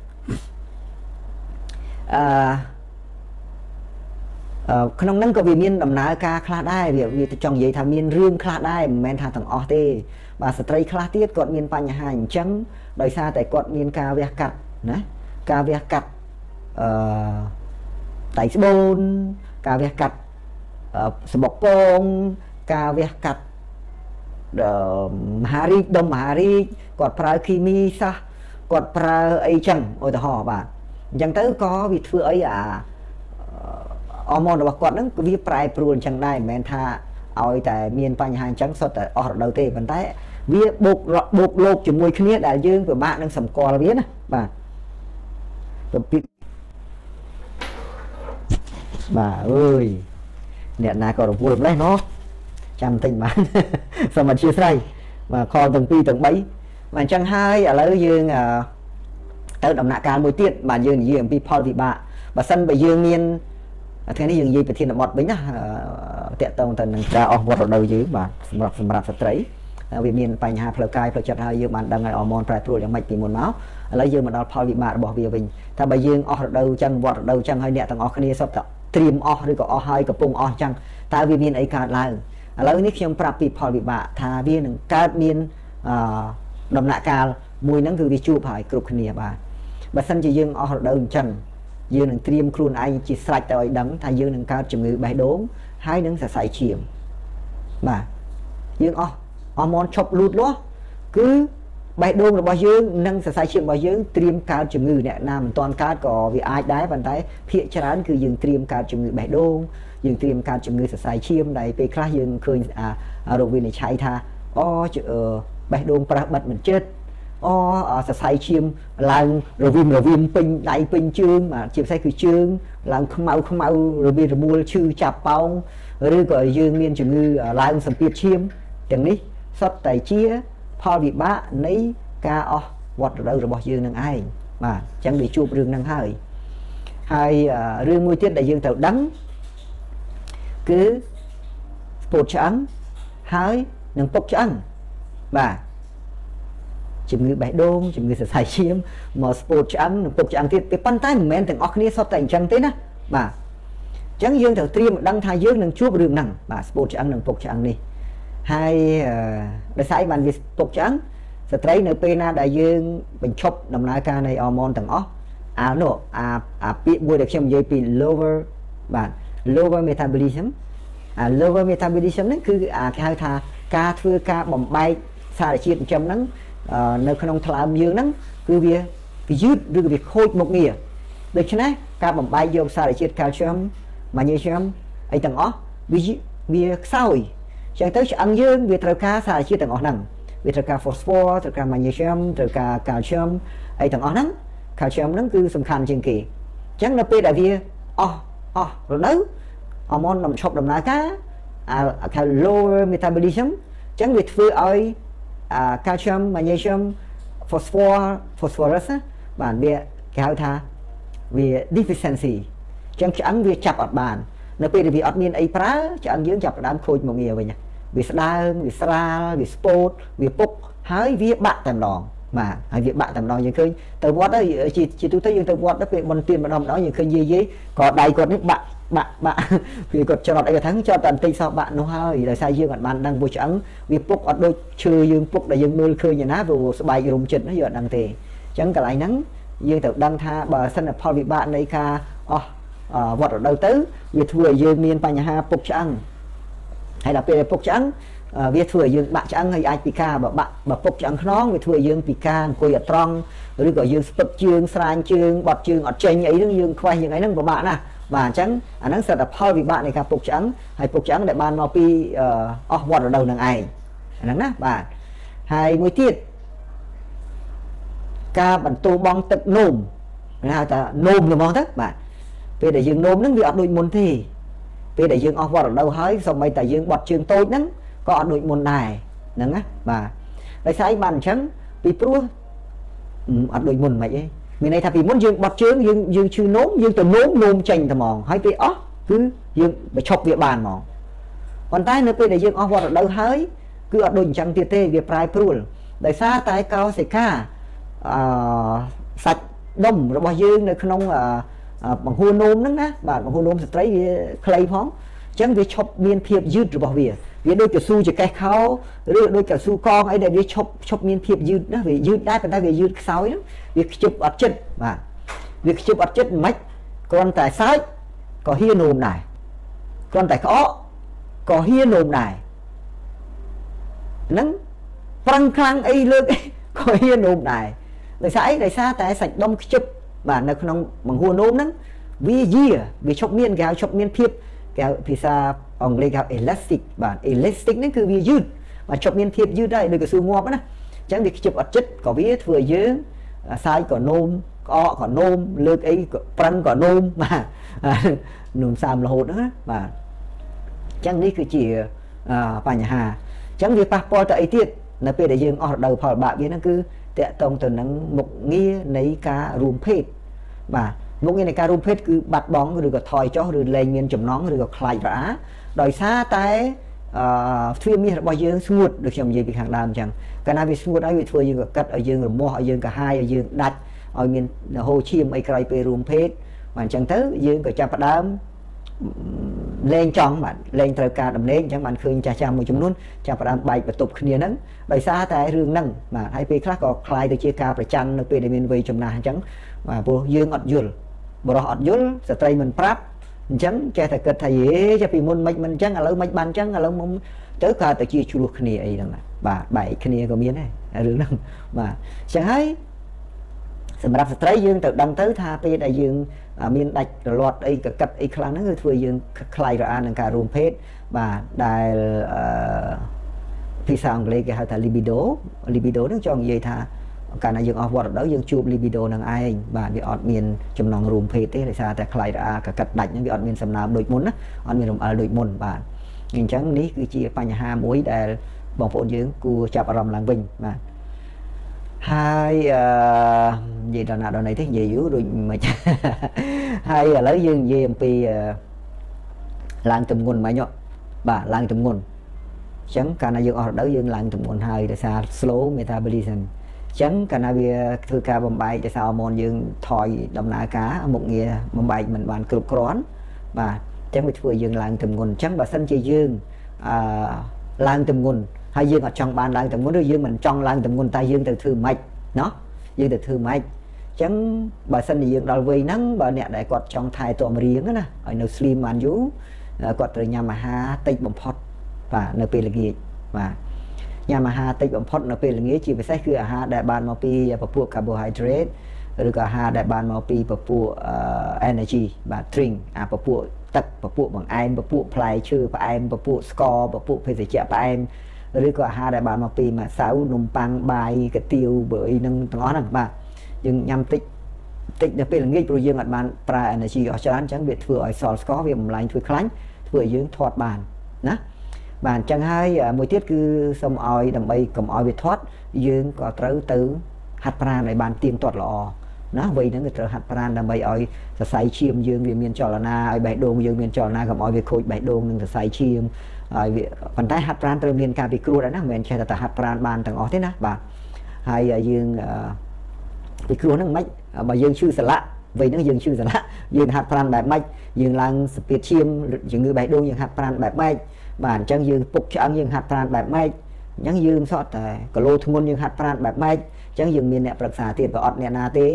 អឺក្នុងហ្នឹងក៏វាមានដំណើរការខ្លះដែរវាវាចង់និយាយថាមានរឿងខ្លះដែរមិនមែនថាទាំងអស់ទេ បាទស្ត្រីខ្លះទៀតគាត់មានបញ្ហាអញ្ចឹងដោយសារតែគាត់មានការវះកាត់ណាការវះកាត់អឺដៃស្បូនការវះកាត់សបុកពងការវះកាត់មហារីកដុំមហារីកគាត់ប្រើគីមីសាស គាត់ប្រើអីចឹងឧទាហរណ៍បាទអញ្ចឹងទៅក៏វាធ្វើអីអាអរម៉ូនរបស់គាត់ហ្នឹងវាប្រែប្រួលអញ្ចឹងដែរមិនមែនថាឲ្យតែមានបញ្ហាអញ្ចឹងសុទ្ធតែអស់រដូវទេប៉ុន្តែ វាបូកបូកលោកជាមួយគ្នាដែលយើងពិបាកនឹងសម្គាល់វាណាបាទពីបាទអើយអ្នកណាក៏រវល់ម្លេះណោះចាំបន្តិចបានសូមអធិស្ឋានបាទខលទាំង2ទាំង3 បាទអញ្ចឹងហើយឥឡូវយើងទៅដំណាក់កាលមួយទៀតបាទយើងនិយាយអំពីផលវិបាកបើសិនបើយើងមានថ្ងៃនេះយើងនិយាយប្រធានបទវិញណាតកតងទៅនឹងការអស់វត្តរដូវយើងបាទសម្រាប់សម្រាប់ស្ត្រីវាមានបញ្ហាផ្លូវកាយផ្លូវចិត្តហើយយើងបានដឹងហើយអរម៉ូនប្រែប្រួលយ៉ាងម៉េចពីមុនមកឥឡូវយើងមកដល់ផលវិបាករបស់វាវិញថាបើយើងអស់រដូវចឹងវត្តរដូវចឹងហើយអ្នកទាំងអស់គ្នាសុទ្ធតែត្រៀមអស់ឬក៏អស់ហើយកំពុងអស់ចឹងតើវាមានអីកើតឡើងឥឡូវនេះខ្ញុំប្រាប់ពីផលវិបាកថាវានឹងកើតមានអឺ ដំណាក់កាលមួយហ្នឹងគឺវាជួបហើយគ្រប់គ្នាបាទបើសិនជាយើងអស់រដូវអញ្ចឹងយើងនឹងត្រៀមខ្លួនឯងជាស្រេចទៅឲ្យដឹងថាយើងនឹងកើតជំងឺបេះដូងហើយនឹងសរសៃឈាមបាទយើងអស់អស់មនឈប់លូតលាស់គឺបេះដូងរបស់យើងនិងសរសៃឈាមរបស់យើងត្រៀមកើតជំងឺអ្នកណាមិនទាន់កើតក៏វាអាចដែរប៉ុន្តែភាគច្រើនគឺយើងត្រៀមកើតជំងឺបេះដូងយើងត្រៀមកើតជំងឺសរសៃឈាមដែលពេលខ្លះយើងឃើញរោគវិនិច្ឆ័យថាអូ បេះដូងប្រះបិទមិនចិត្តអូសរសៃឈាមឡើងរវីមរវីមពេញដៃពេញជើងបាទជាពិសេសគឺជើងឡើងខ្មៅខ្មៅរវីរមូលឈឺចាប់ប៉ោងឬក៏យើងមានជំងឺឡើងសម្ពាធឈាមទាំងនេះសុទ្ធតែជាផលវិបាកនៃការអស់វត្តរដូវរបស់យើងនឹងឯងបាទអញ្ចឹងវាជួបរឿងហ្នឹងហើយហើយរឿងមួយទៀតដែលយើងត្រូវដឹងគឺស្ពោតឆ្អឹងហើយនឹងពុកឆ្អឹង បាទជំងឺបេះដូងជំងឺសរសៃឈាមមកស្ពោតឆ្អឹងនិងពុកឆ្អឹងទៀតប៉ុន្តែមិនមែនទាំងអស់គ្នាសុទ្ធតែអញ្ចឹងទេណាបាទអញ្ចឹងយើងត្រូវត្រៀមដឹងថាយើងនឹងជួបរឿងហ្នឹងបាទស្ពោតឆ្អឹងនិងពុកឆ្អឹងនេះហើយដោយសារបានវាពុកឆ្អឹងស្ត្រីនៅពេលណាដែលយើងបញ្ឈប់ដំណើរការនៃអរម៉ូនទាំងអស់អានោះអាអាពាក្យមួយដែលខ្ញុំនិយាយពី lower បាទ lower metabolism អា lower metabolism ហ្នឹងគឺអាគេហៅថាការធ្វើការបំបែក សារជាតិចិញ្ចឹមហ្នឹងនៅក្នុងថ្លើមយើងហ្នឹងគឺវាវាយឺតឬក៏វាខូចមុខងារដូច្នេះការបំបែកយកសារជាតិ calcium magnesium អីទាំងអស់វាវាខ្សោយចឹងទៅឆ្អឹងយើងវាត្រូវការសារជាតិទាំងអស់ហ្នឹងវាត្រូវការ phosphor ត្រូវការ magnesium ត្រូវការ calcium អីទាំងអស់ហ្នឹង calcium ហ្នឹងគឺសំខាន់ជាងគេអញ្ចឹងនៅពេលដែលវាអស់អស់រដូវហូម៉ូនដំឈប់ដំណើរការអាគេ lower metabolism អញ្ចឹងវាធ្វើឲ្យ calcium magnesium phosphor phosphorus បាទវាគេហៅថាវា deficiency អញ្ចឹងឆ្អឹងវាចាប់អត់បាន នៅពេលដែលវាអត់មានអីប្រើឆ្អឹងយើងចាប់ផ្ដើមខូចមកងារវិញវាស្ដើងវាស្រាលវាស្ពោតវាពុកហើយវាបាក់តែម្ដងបាទហើយវាបាក់តែម្ដងយើងឃើញទៅវត្តជាជាទូទៅយើងទៅវត្តទៅពេលបនទៀនម្ដងម្ដងយើងឃើញយាយយាយក៏ដៃគាត់នេះបាក់ បាក់បាក់វាគាត់ច្រត់អីក៏ថាចត់តែបន្តិចសោះបាក់នោះហើយដោយសារយើងអត់បានដឹងពោះឆ្អឹងវាពុកអត់ដូចឈើយើងពុកដែលយើងមើលឃើញណាព្រោះស្បែករុំចិត្តយើងអត់ដឹងទេអញ្ចឹងកន្លែងហ្នឹងយើងត្រូវដឹងថាបើសិនតែផលវិបាកនៃការអស់វត្តរដូវទៅវាធ្វើឲ្យយើងមានបញ្ហាពុកឆ្អឹងហើយដល់ពេលពុកឆ្អឹងវាធ្វើឲ្យយើងបាក់ឆ្អឹងហើយអាចពិការបើបាក់បើពុកឆ្អឹងខ្នងវាធ្វើឲ្យយើងពិការអង្គុយអត់ត្រង់ឬក៏យើងស្ពឹកជើងស្រាញជើងបត់ជើងអត់ចេញអីហ្នឹងយើងខ្វះយ៉ាងអីហ្នឹងពិបាកណាស់ បាទអញ្ចឹងអាហ្នឹងសិតតែផលវិបាកនៃការពុកឆ្អឹងហើយពុកឆ្អឹងដែលបានមកពីអស់វត្តរដូវនឹងឯងអាហ្នឹងណាបាទហើយមួយទៀតការបន្ទោបងទឹកនោមគេហៅថានោមល្មងទៅបាទពេលដែលយើងនោមហ្នឹងវាអត់ដូចមុនទេពេលដែលយើងអស់វត្តរដូវហើយសូម្បីតែយើងបត់ជើងតូចហ្នឹងក៏អត់ដូចមុនដែរហ្នឹងណាបាទដោយសារអីបានអញ្ចឹងពីព្រោះអត់ដូចមុនមិនអី មានន័យថាពីមុនយើងបត់ជើងយើងយើងឈឺនោមយើងទៅនោមនោមចេញតែហ្មងហើយពេលអស់គឺយើងបញ្ឈប់វាបានហ្មងប៉ុន្តែនៅពេលដែលយើងអស់វត្តរដូវហើយគឺអត់ដូចអញ្ចឹងទៀតទេវាប្រែប្រួលដោយសារតែកោសិកាអឺសាច់ដុំរបស់យើងនៅក្នុងបង្ហួរនោមហ្នឹងណាបាទបង្ហួរនោមស្ត្រីវាខ្លីផងអញ្ចឹងវាឈប់មានភាពយឺតរបស់វា វាដូចកស៊ូចកេះខោឬដូចកស៊ូកងអីដែលវាឈប់ឈប់មានភាពយឺតណាវាយឺតដែរប៉ុន្តែវាយឺតខ្សោយវាខ្ជិបអត់ចិត្តបាទវាខ្ជិបអត់ចិត្តមិនគ្រាន់តែសើចក៏ហ៊ានោមដែរគ្រាន់តែក្អកក៏ហ៊ានោមដែរហ្នឹងប្រឹងខ្លាំងអីលើកក៏ហ៊ានោមដែរដោយសារអីដោយសារតែសាច់ដុំខ្ជិបបាទនៅក្នុងបង្ហួរនោមហ្នឹងវាយាវាឈប់មានគេហៅឈប់មានភាពគេហៅភាសា អង់គ្លេសហៅ elastic បាទ elastic នេះគឺវាយឺតបាទជប់មានភាពយឺតដែរដូចកស៊ូងាប់ណាអញ្ចឹងវាខ្ជិបអត់ចិត្តក៏វាធ្វើឲ្យយើងសាយក៏នោមក្អកក៏នោមលើកអីក៏ប្រឹងក៏នោមបាទនោមសាមរហូតហ្នឹងណាបាទអញ្ចឹងនេះគឺជាបញ្ហាអញ្ចឹងវាប៉ះពាល់ទៅអីទៀតនៅពេលដែលយើងអស់រដូវផលបាក់វាហ្នឹងគឺតកតងទៅនឹងមុខងារនៃការរួមភេទបាទមុខងារនៃការរួមភេទគឺបាត់បង់ឬក៏ថយចុះឬលែងមានចំណងឬក៏ខ្លាចរអា ដោយសារតែអឺទ្វាមាសរបស់យើងស្ងួតដូចខ្ញុំនិយាយពីខាងដើមអញ្ចឹងកាលណាវាស្ងួតហើយវាធ្វើយើងកកាត់ឲ្យយើងរមាស់ឲ្យយើងកាហាយឲ្យយើងដាច់ឲ្យមានហូរឈាមអីក្រោយពេលរួមភេទបាទអញ្ចឹងទៅយើងក៏ចាប់ផ្ដើមលេងចង់បាទលេងត្រូវការដំណេកអញ្ចឹងបានឃើញចាស់ចាស់មួយចំនួនចាប់ផ្ដើមបែកបន្ទប់គ្នាហ្នឹងដោយសារតែរឿងហ្នឹងបាទហើយពេលខ្លះក៏คล้ายទៅជាការប្រច័ណ្ឌនៅពេលដែលមានវ័យចំណាស់អញ្ចឹងបាទព្រោះយើងអត់យល់បរោះអត់យល់ស្ត្រីមិនប្រាប់ អញ្ចឹងចេះតែគិតថាយេចេះពីមុនមិនមិនអញ្ចឹងឥឡូវមិនបានអញ្ចឹងឥឡូវមុំទៅកើតតែជាជ្រោះគ្នាអីហ្នឹងបាទបែកគ្នាក៏មានដែររឿងហ្នឹងបាទអញ្ចឹងហើយសម្រាប់ស្ត្រីយើងត្រូវដឹងទៅថាពេលដែលយើងមានដាច់រលាត់អីកកិតអីខ្លះហ្នឹងគឺធ្វើយើងខ្លាយរអានឹងការរួមភេទបាទដែលអឺភាសាអង់គ្លេសគេហៅថា libido libido ហ្នឹងចង់និយាយថា កាលណាយើងអស់វត្តរដូវយើងជួប libido នឹងឯងបាទវាអត់មានចំណងរួមភេទទេដោយសារតែខ្លាយរអាកកាត់ដាច់ហ្នឹងវាអត់មានសំណើមដូចមុនណាអត់មានរំអិលដូចមុនបាទអញ្ចឹងនេះគឺជាបញ្ហាមួយដែលបងប្អូនយើងគួរចាប់អារម្មណ៍ឡើងវិញបាទហើយអឺនិយាយដល់ណាដល់ណីទេនិយាយយូរដូចមិនហើយឥឡូវយើងនិយាយអំពីឡើងទម្ងន់មិញបាទឡើងទម្ងន់អញ្ចឹងកាលណាយើងអស់រដូវយើងឡើងទម្ងន់ហើយដោយសារ slow metabolism អញ្ចឹងកាលណាវាធ្វើការបំបែកដោយសារអរម៉ូនយើងថយដំណើរការមុខងារបំបែកមិនបានគ្រប់គ្រាន់បាទអញ្ចឹងវាធ្វើយើងឡើងទម្ងន់អញ្ចឹងបើសិនជាយើងអឺឡើងទម្ងន់ហើយយើងអត់ចង់បានឡើងទម្ងន់ឬយើងមិនចង់ឡើងទម្ងន់តែយើងទៅធ្វើម៉េចណោះយើងទៅធ្វើម៉េចអញ្ចឹងបើសិនជាយើងដល់វ័យហ្នឹងបើអ្នកដែលគាត់ចង់ថែទាំរៀងណាឲ្យនៅ slim បានយូរគាត់ត្រូវញ៉ាំអាហារតិចបំផុតបាទនៅពេលល្ងាចបាទ ញ៉ាំអាហារតិចបំផុតនៅពេលល្ងាចជាពិសេសគឺអាហារដែលបានមកពីពពួក carbohydrate ឬក៏អាហារដែលបានមកពីពពួក energy បាទ drink អាពពួកទឹកពពួកបង្អែមពពួកផ្លែឈើផ្អែមពពួកស្ករពពួកភេសជ្ជៈផ្អែមឬក៏អាហារដែលបានមកពីម្សៅនំប៉័ងបាយកាទៀវបើអីហ្នឹងទាំងអស់ហ្នឹងបាទយើងញ៉ាំតិចតិចនៅពេលល្ងាចព្រោះយើងអត់បានប្រើ energy អស់ច្រើនអញ្ចឹងវាធ្វើឲ្យសល់ស្ករវាបំលែងធ្វើខ្លាញ់ធ្វើឲ្យយើងធាត់បានណា បាទអញ្ចឹងហើយមួយទៀតគឺសូមឲ្យដើម្បីកុំឲ្យវាធាត់យើងក៏ត្រូវទៅហាត់ប្រាណឲ្យបានទៀងទាត់ល្អណាវ័យហ្នឹងគឺត្រូវហាត់ប្រាណដើម្បីឲ្យសរសៃឈាមយើងវាមានចលនាឲ្យបេះដូងយើងមានចលនាកុំឲ្យវាខូចបេះដូងនិងសរសៃឈាមហើយវាប៉ុន្តែហាត់ប្រាណត្រូវមានការពិគ្រោះដែរណាមិនមែនចេះតែហាត់ប្រាណបានទាំងអស់ទេណាបាទហើយយើងពិគ្រោះហ្នឹងមិនបើយើងឈឺសន្លាក់វ័យហ្នឹងយើងឈឺសន្លាក់យើងហាត់ប្រាណបែបម៉េចយើងឡើងសពាតឈាមជំងឺបេះដូងយើងហាត់ប្រាណបែបម៉េច បាទអញ្ចឹងយើងពុកឆ្អឹងយើងហាត់ប្រាណបែបម៉េចអញ្ចឹងយើងសតតែគីឡូធ្ងន់យើងហាត់ប្រាណបែបម៉េចអញ្ចឹងយើងមានអ្នកប្រឹក្សាទៀតបើអត់អ្នកណាទេ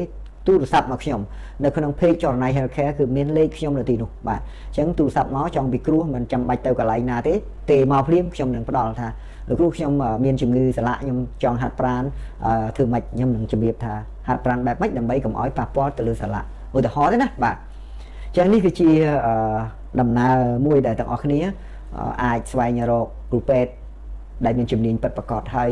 ទូរស័ព្ទមកខ្ញុំនៅក្នុង page ចរណៃ healthcare គឺមានលេខខ្ញុំនៅទីនោះបាទអញ្ចឹងទូរស័ព្ទមកចង់ពិគ្រោះមិនចាំបាច់ទៅកន្លែងណាទេទេមកភ្លាមខ្ញុំនឹងផ្ដល់ថាលោកគ្រូខ្ញុំមានជំងឺសន្លាក់ខ្ញុំចង់ហាត់ប្រាណធ្វើម៉េចខ្ញុំនឹងជម្រាបថាហាត់ប្រាណបែបម៉េចដើម្បីកុំឲ្យប៉ះពាល់ទៅលើសន្លាក់ឧទាហរណ៍ទេណាបាទអញ្ចឹងនេះគឺជាដំណើរមួយដែលទាំងអស់គ្នា អាចស្វែងរកគ្រូពេទ្យដែលមានជំនាញពិតប្រាកដហើយ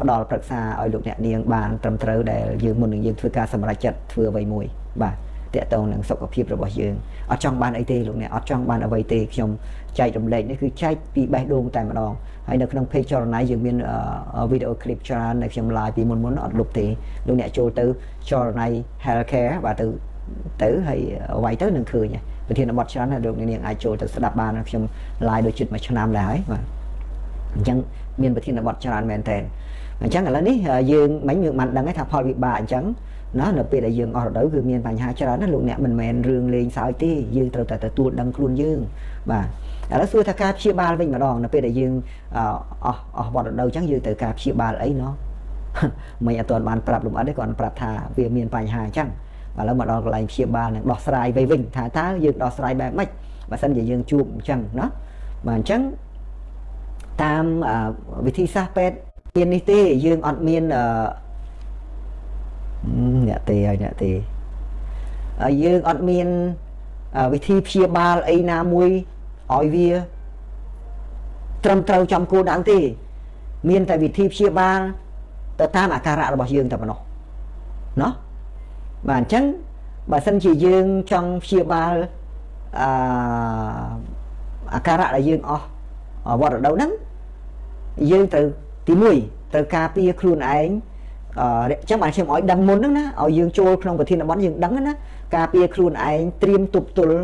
ផ្ដល់ប្រឹក្សាឲ្យលោកអ្នកនាងបានត្រឹមត្រូវដែលយើងមុននឹងយើងធ្វើការសម្រេចចិត្តធ្វើអ្វីមួយបាទតកតងនឹងសុខភាពរបស់យើងអត់ចង់បានអីទេលោកអ្នកអត់ចង់បានអ្វីទេខ្ញុំចែករំលែកនេះគឺចែកពីបេះដូងតែម្ដងហើយនៅក្នុង page ចរណៃយើងមានវីដេអូ clip ច្រើនដែលខ្ញុំ live ពីមុនមុនអត់លុបទេលោកអ្នកចូលទៅចរណៃ healthcare បាទទៅទៅហើយវាយទៅនឹងឃើញ ប្រធានបទច្រើនហើយលោកនាងអាចចូលទៅស្ដាប់បានខ្ញុំ live ដូចជិតមួយឆ្នាំដែរហើយបាទអញ្ចឹងមានប្រធានបទច្រើនមែនតើអញ្ចឹងឥឡូវនេះយើងមិញយើងបានដឹងថាផលវិបាកអញ្ចឹងណានៅពេលដែលយើងអស់រដូវគឺមានបញ្ហាច្រើនណាលោកអ្នកមិនមែនរឿងលេងសើចទេយើងត្រូវតែទទួលដឹងខ្លួនយើងបាទឥឡូវសួរថាការព្យាបាលវិញម្ដងនៅពេលដែលយើងអស់អស់វត្តរដូវអញ្ចឹងយើងត្រូវការព្យាបាលអីណោះមិនអត់ទាន់បានប្រាប់លំអិតទេគាត់ប្រាប់ថាវាមានបញ្ហាអញ្ចឹង ឥឡូវមកដល់កន្លែងព្យាបាលនឹងដោះស្រាយវិញវិញថាតើយើងដោះស្រាយបែបម៉េចបើសិនជាយើងជួបអញ្ចឹងណាបាទអញ្ចឹងតាមវិធីសាស្ត្រពេទ្យមាននេះទេយើងអត់មានអ្នកទេហើយអ្នកទេយើងអត់មានវិធីព្យាបាលអីណាមួយឲ្យវាត្រឹមត្រូវចំគោលដៅទេ មានតែវិធីព្យាបាលទៅតាមអាការៈរបស់យើងតែប៉ុណ្ណោះណោះ បាទអញ្ចឹងបើសិនជាយើងចង់ព្យាបាលអឺអាការៈដែលយើងអស់វត្តរដូវហ្នឹងយើងត្រូវទី1ត្រូវការពារខ្លួនឯងអឺអញ្ចឹងបានខ្ញុំឲ្យដឹងមុនហ្នឹងណាឲ្យយើងចូលក្នុងប្រធានបទយើងដឹងណាការពារខ្លួនឯងត្រៀមទប់ទល់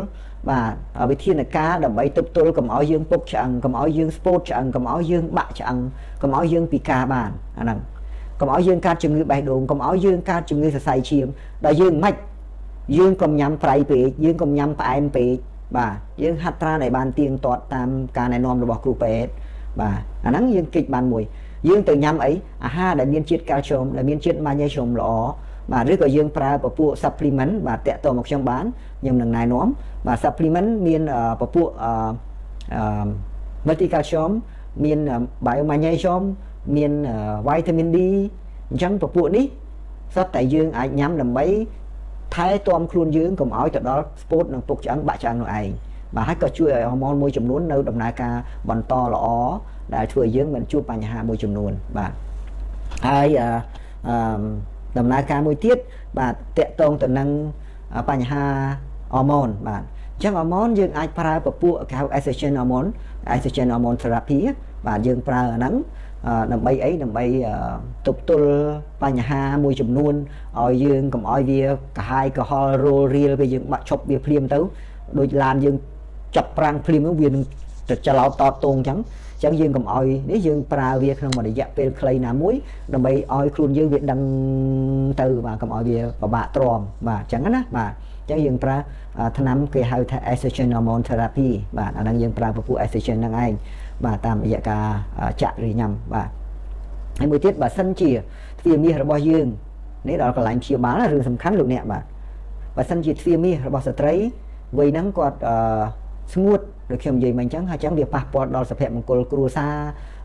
បាទវិធានការដើម្បីទប់ទល់កុំឲ្យយើងពុកឆ្អឹងកុំឲ្យយើងស្ពោតឆ្អឹងកុំឲ្យយើងបាក់ឆ្អឹងកុំឲ្យយើងពិការបានអាហ្នឹង កុំឲ្យយើងកើតជំងឺបេះដូងកុំឲ្យយើងកើតជំងឺសរសៃឈាមដល់យើងមិនយើងកុំញ៉ាំប្រៃពេកយើងកុំញ៉ាំផ្អែមពេកបាទយើងហាត់ប្រាណឲ្យបានទៀងទាត់តាមការណែនាំរបស់គ្រូពេទ្យបាទអាហ្នឹងយើងគិតបានមួយយើងទៅញ៉ាំអីអាហារដែលមានជាតិកាល់ស្យូមដែលមានជាតិម៉ាញ៉េស្យូមល្អបាទឬក៏យើងប្រើពពួក supplement បាទតាក់ទងមកខ្ញុំបានខ្ញុំនឹងណែនាំបាទ supplement មានពពួកអឺ multicalcium មាន biomagnesium មាន vitamin D អញ្ចឹងពពួកនេះសុទ្ធតែយើងអាចញ៉ាំដើម្បីថែទាំខ្លួនយើងកុំឲ្យទៅដល់ស្ពោតនិងពុកឆ្អឹងបាក់ឆ្អឹងនោះឯងបាទហើយក៏ជួយឲ្យហូម៉ូនមួយចំនួននៅដំណើរការបន្តល្អដែលធ្វើឲ្យយើងមិនជួបបញ្ហាមួយចំនួនបាទហើយអឺដំណើរការមួយទៀតបាទតកតងទៅនឹងបញ្ហាអរម៉ូនបាទអញ្ចឹងអរម៉ូនយើងអាចប្រើពពួកគេហៅ estrogen hormone estrogen hormone therapy បាទយើងប្រើអាហ្នឹង ដើម្បីអីដើម្បីទប់ទល់បញ្ហាមួយចំនួនឲ្យយើងកុំឲ្យវាកាហាយកុហលរោលរៀលពេលយើងបាក់ឈប់វាភ្លាមទៅដូចឡានយើងចាប់ប្រាំងភ្លាមវានឹងទៅចលោតតតងអញ្ចឹងអញ្ចឹងយើងកុំឲ្យនេះយើងប្រើវាក្នុងមួយរយៈពេលខ្លីណាមួយដើម្បីឲ្យខ្លួនយើងវាដឹងទៅបាទកុំឲ្យវាពិបាកទ្រាំបាទអញ្ចឹងណាបាទអញ្ចឹងយើងប្រើថ្នាំគេហៅថា estrogen hormone therapy បាទអាហ្នឹងយើងប្រើពពួក estrogen ហ្នឹងឯង បាទតាមរយៈការចាក់ឬញ៉ាំបាទហើយមួយទៀតបើសិនជាទ្វាមាសរបស់យើងនេះដល់កន្លែងព្យាបាលរឿងសំខាន់លោកអ្នកបាទបើសិនជាទ្វាមាសរបស់ស្ត្រីវ័យហ្នឹងគាត់អឺស្ងួតដូចខ្ញុំនិយាយមកអញ្ចឹងហើយអញ្ចឹងវាប៉ះពាល់ដល់សុភមង្គលគ្រួសារ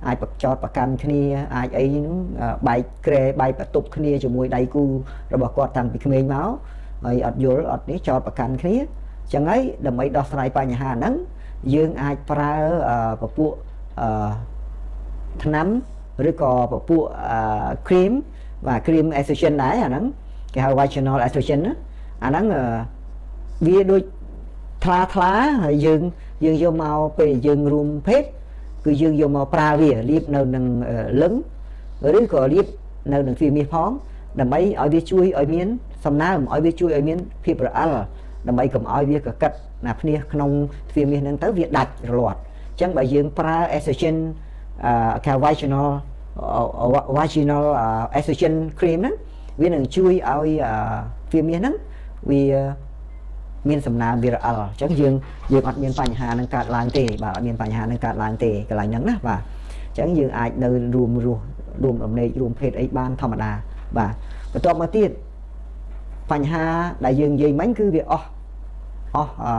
អាចបកចោតប្រកាន់គ្នាអាចអីហ្នឹងបែកក្រែបែកបន្ទប់គ្នាជាមួយដៃគូរបស់គាត់តាំងពីក្មេងមកហើយអត់យល់អត់នេះចោតប្រកាន់គ្នាអញ្ចឹងហើយដើម្បីដោះស្រាយបញ្ហាហ្នឹងយើងអាចប្រើពពួកថ្នាំឬក៏ពពួក cream បាទ cream estrogen ដែរអាហ្នឹងគេហៅ vaginal estrogen ណាអាហ្នឹងវាដូចថ្លាថ្លាហើយយើងយើងយកមកពេលយើងរួមភេទគឺយើងយកមកប្រើវាលាបនៅនឹងលឹងឬក៏លាបនៅនឹងទ្វាមាសផងដើម្បីឲ្យវាជួយឲ្យមានសំណើមឲ្យវាជួយឲ្យមានភាពរអិល ដើម្បីកុំឲ្យវាកកិតណាភ្នះក្នុងទ្វាមាសហ្នឹងទៅវាដាច់រលាត់អញ្ចឹងបើយើងប្រើ estrogen អឺ vaginal vaginal estrogen cream ហ្នឹងវានឹងជួយឲ្យទ្វាមាសហ្នឹងវាមានសំណើមវារអិលអញ្ចឹងយើងយើងអត់មានបញ្ហានឹងកើតឡើងទេបាទអត់មានបញ្ហានឹងកើតឡើងទេកន្លែងហ្នឹងណាបាទអញ្ចឹងយើងអាចនៅរួមរស់រួមរំលែករួមភេទអីបានធម្មតាបាទបន្ទាប់មកទៀត បញ្ហាដែលយើងនិយាយមិញគឺវាអស់អស់អឺ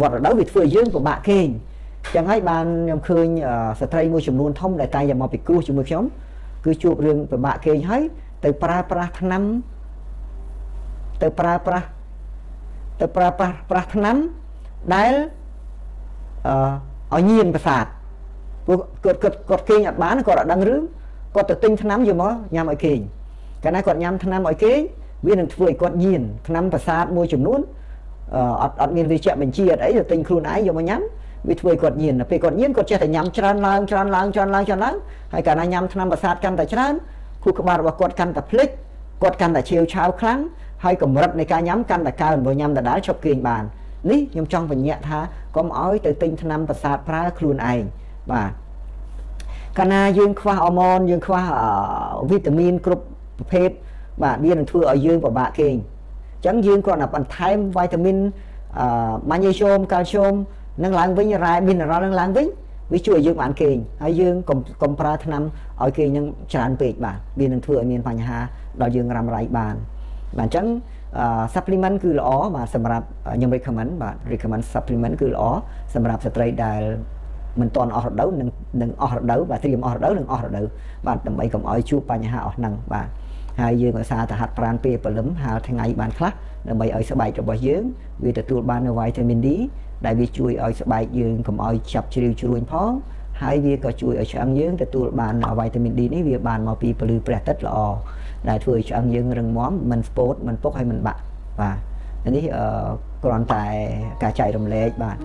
វត្តរដូវវាធ្វើយើងពិបាកគេងចឹងហើយបានខ្ញុំឃើញស្ត្រីមួយចំនួនធំដែលតែងតែមកពិគ្រោះជាមួយខ្ញុំគឺជួបរឿងពិបាកគេងហើយទៅប្រើប្រាស់ថ្នាំទៅប្រើប្រាស់ទៅប្រើប្រាស់ប្រាស់ថ្នាំដែលអឺឲ្យញៀនប្រសាទពួកគាត់គាត់គាត់គេងអត់បានគាត់អត់ដឹងរឿងគាត់ទៅទិញថ្នាំយកមកញ៉ាំឲ្យគេង កាលណាគាត់ញ៉ាំថ្នាំឲ្យគេងវានឹងធ្វើឲ្យគាត់ញៀនថ្នាំប្រសាទមួយចំនួនអត់អត់មានវិជ្ជបញ្ជាអត់អីទៅទិញខ្លួនឯងយកមកញ៉ាំវាធ្វើឲ្យគាត់ញៀនពេលគាត់ញៀនគាត់ចេះតែញ៉ាំច្រើនឡើងច្រើនឡើងច្រើនឡើងច្រើនឡើងហើយកាលណាញ៉ាំថ្នាំប្រសាទកាន់តែច្រើនខួរក្បាលរបស់គាត់កាន់តែភ្លេចគាត់កាន់តែឈាវឆាវខ្លាំងហើយកម្រិតនៃការញ៉ាំកាន់តែកើនបើញ៉ាំដដែលឈប់គេងបាននេះខ្ញុំចង់បញ្ជាក់ថាកុំឲ្យទៅទិញថ្នាំប្រសាទប្រើខ្លួនឯងបាទកាលណាយើងខ្វះអរម៉ូនយើងខ្វះវីតាមីនគ្រប់ ប្រភេទបាទវានឹងធ្វើឲ្យយើងពិបាកគេងអញ្ចឹងយើងគ្រាន់តែបន្ថែមវីតាមីនអឺម៉ាញ៉េស្យូមកាល់ស្យូមនឹងឡើងវិញរ៉ែមីនរ៉ាល់នឹងឡើងវិញវាជួយឲ្យយើងបានគេងហើយយើងកុំកុំប្រើថ្នាំឲ្យគេងនឹងច្រើនពេកបាទវានឹងធ្វើឲ្យមានបញ្ហាដល់យើងរ៉ាំរ៉ៃបានបាទអញ្ចឹង supplement គឺល្អបាទសម្រាប់ខ្ញុំ recommend បាទ recommend supplement គឺល្អសម្រាប់ស្ត្រីដែលមិនទាន់អស់រដូវនិងនឹងអស់រដូវបាទត្រៀមអស់រដូវនិងអស់រដូវបាទដើម្បីកុំឲ្យជួបបញ្ហាអស់ហ្នឹងបាទ ហើយយើងឧស្សាហ៍ទៅហាត់ប្រាណពេលព្រលឹមហាលថ្ងៃបានខ្លះដើម្បីឲ្យស្បែករបស់យើងវាទទួលបាននូវ vitamin D ដែលវាជួយឲ្យស្បែកយើងកុំឲ្យចាប់ជ្រីវជ្រួញផងហើយវាក៏ជួយឲ្យឆ្អឹងយើងទទួលបាន vitamin D នេះវាបានមកពីពន្លឺព្រះអាទិត្យល្អដែលធ្វើឲ្យឆ្អឹងយើងរឹងមាំមិនស្ពោតមិនពុកហើយមិនបាក់បាទនេះគ្រាន់តែការចែករំលែកបាទ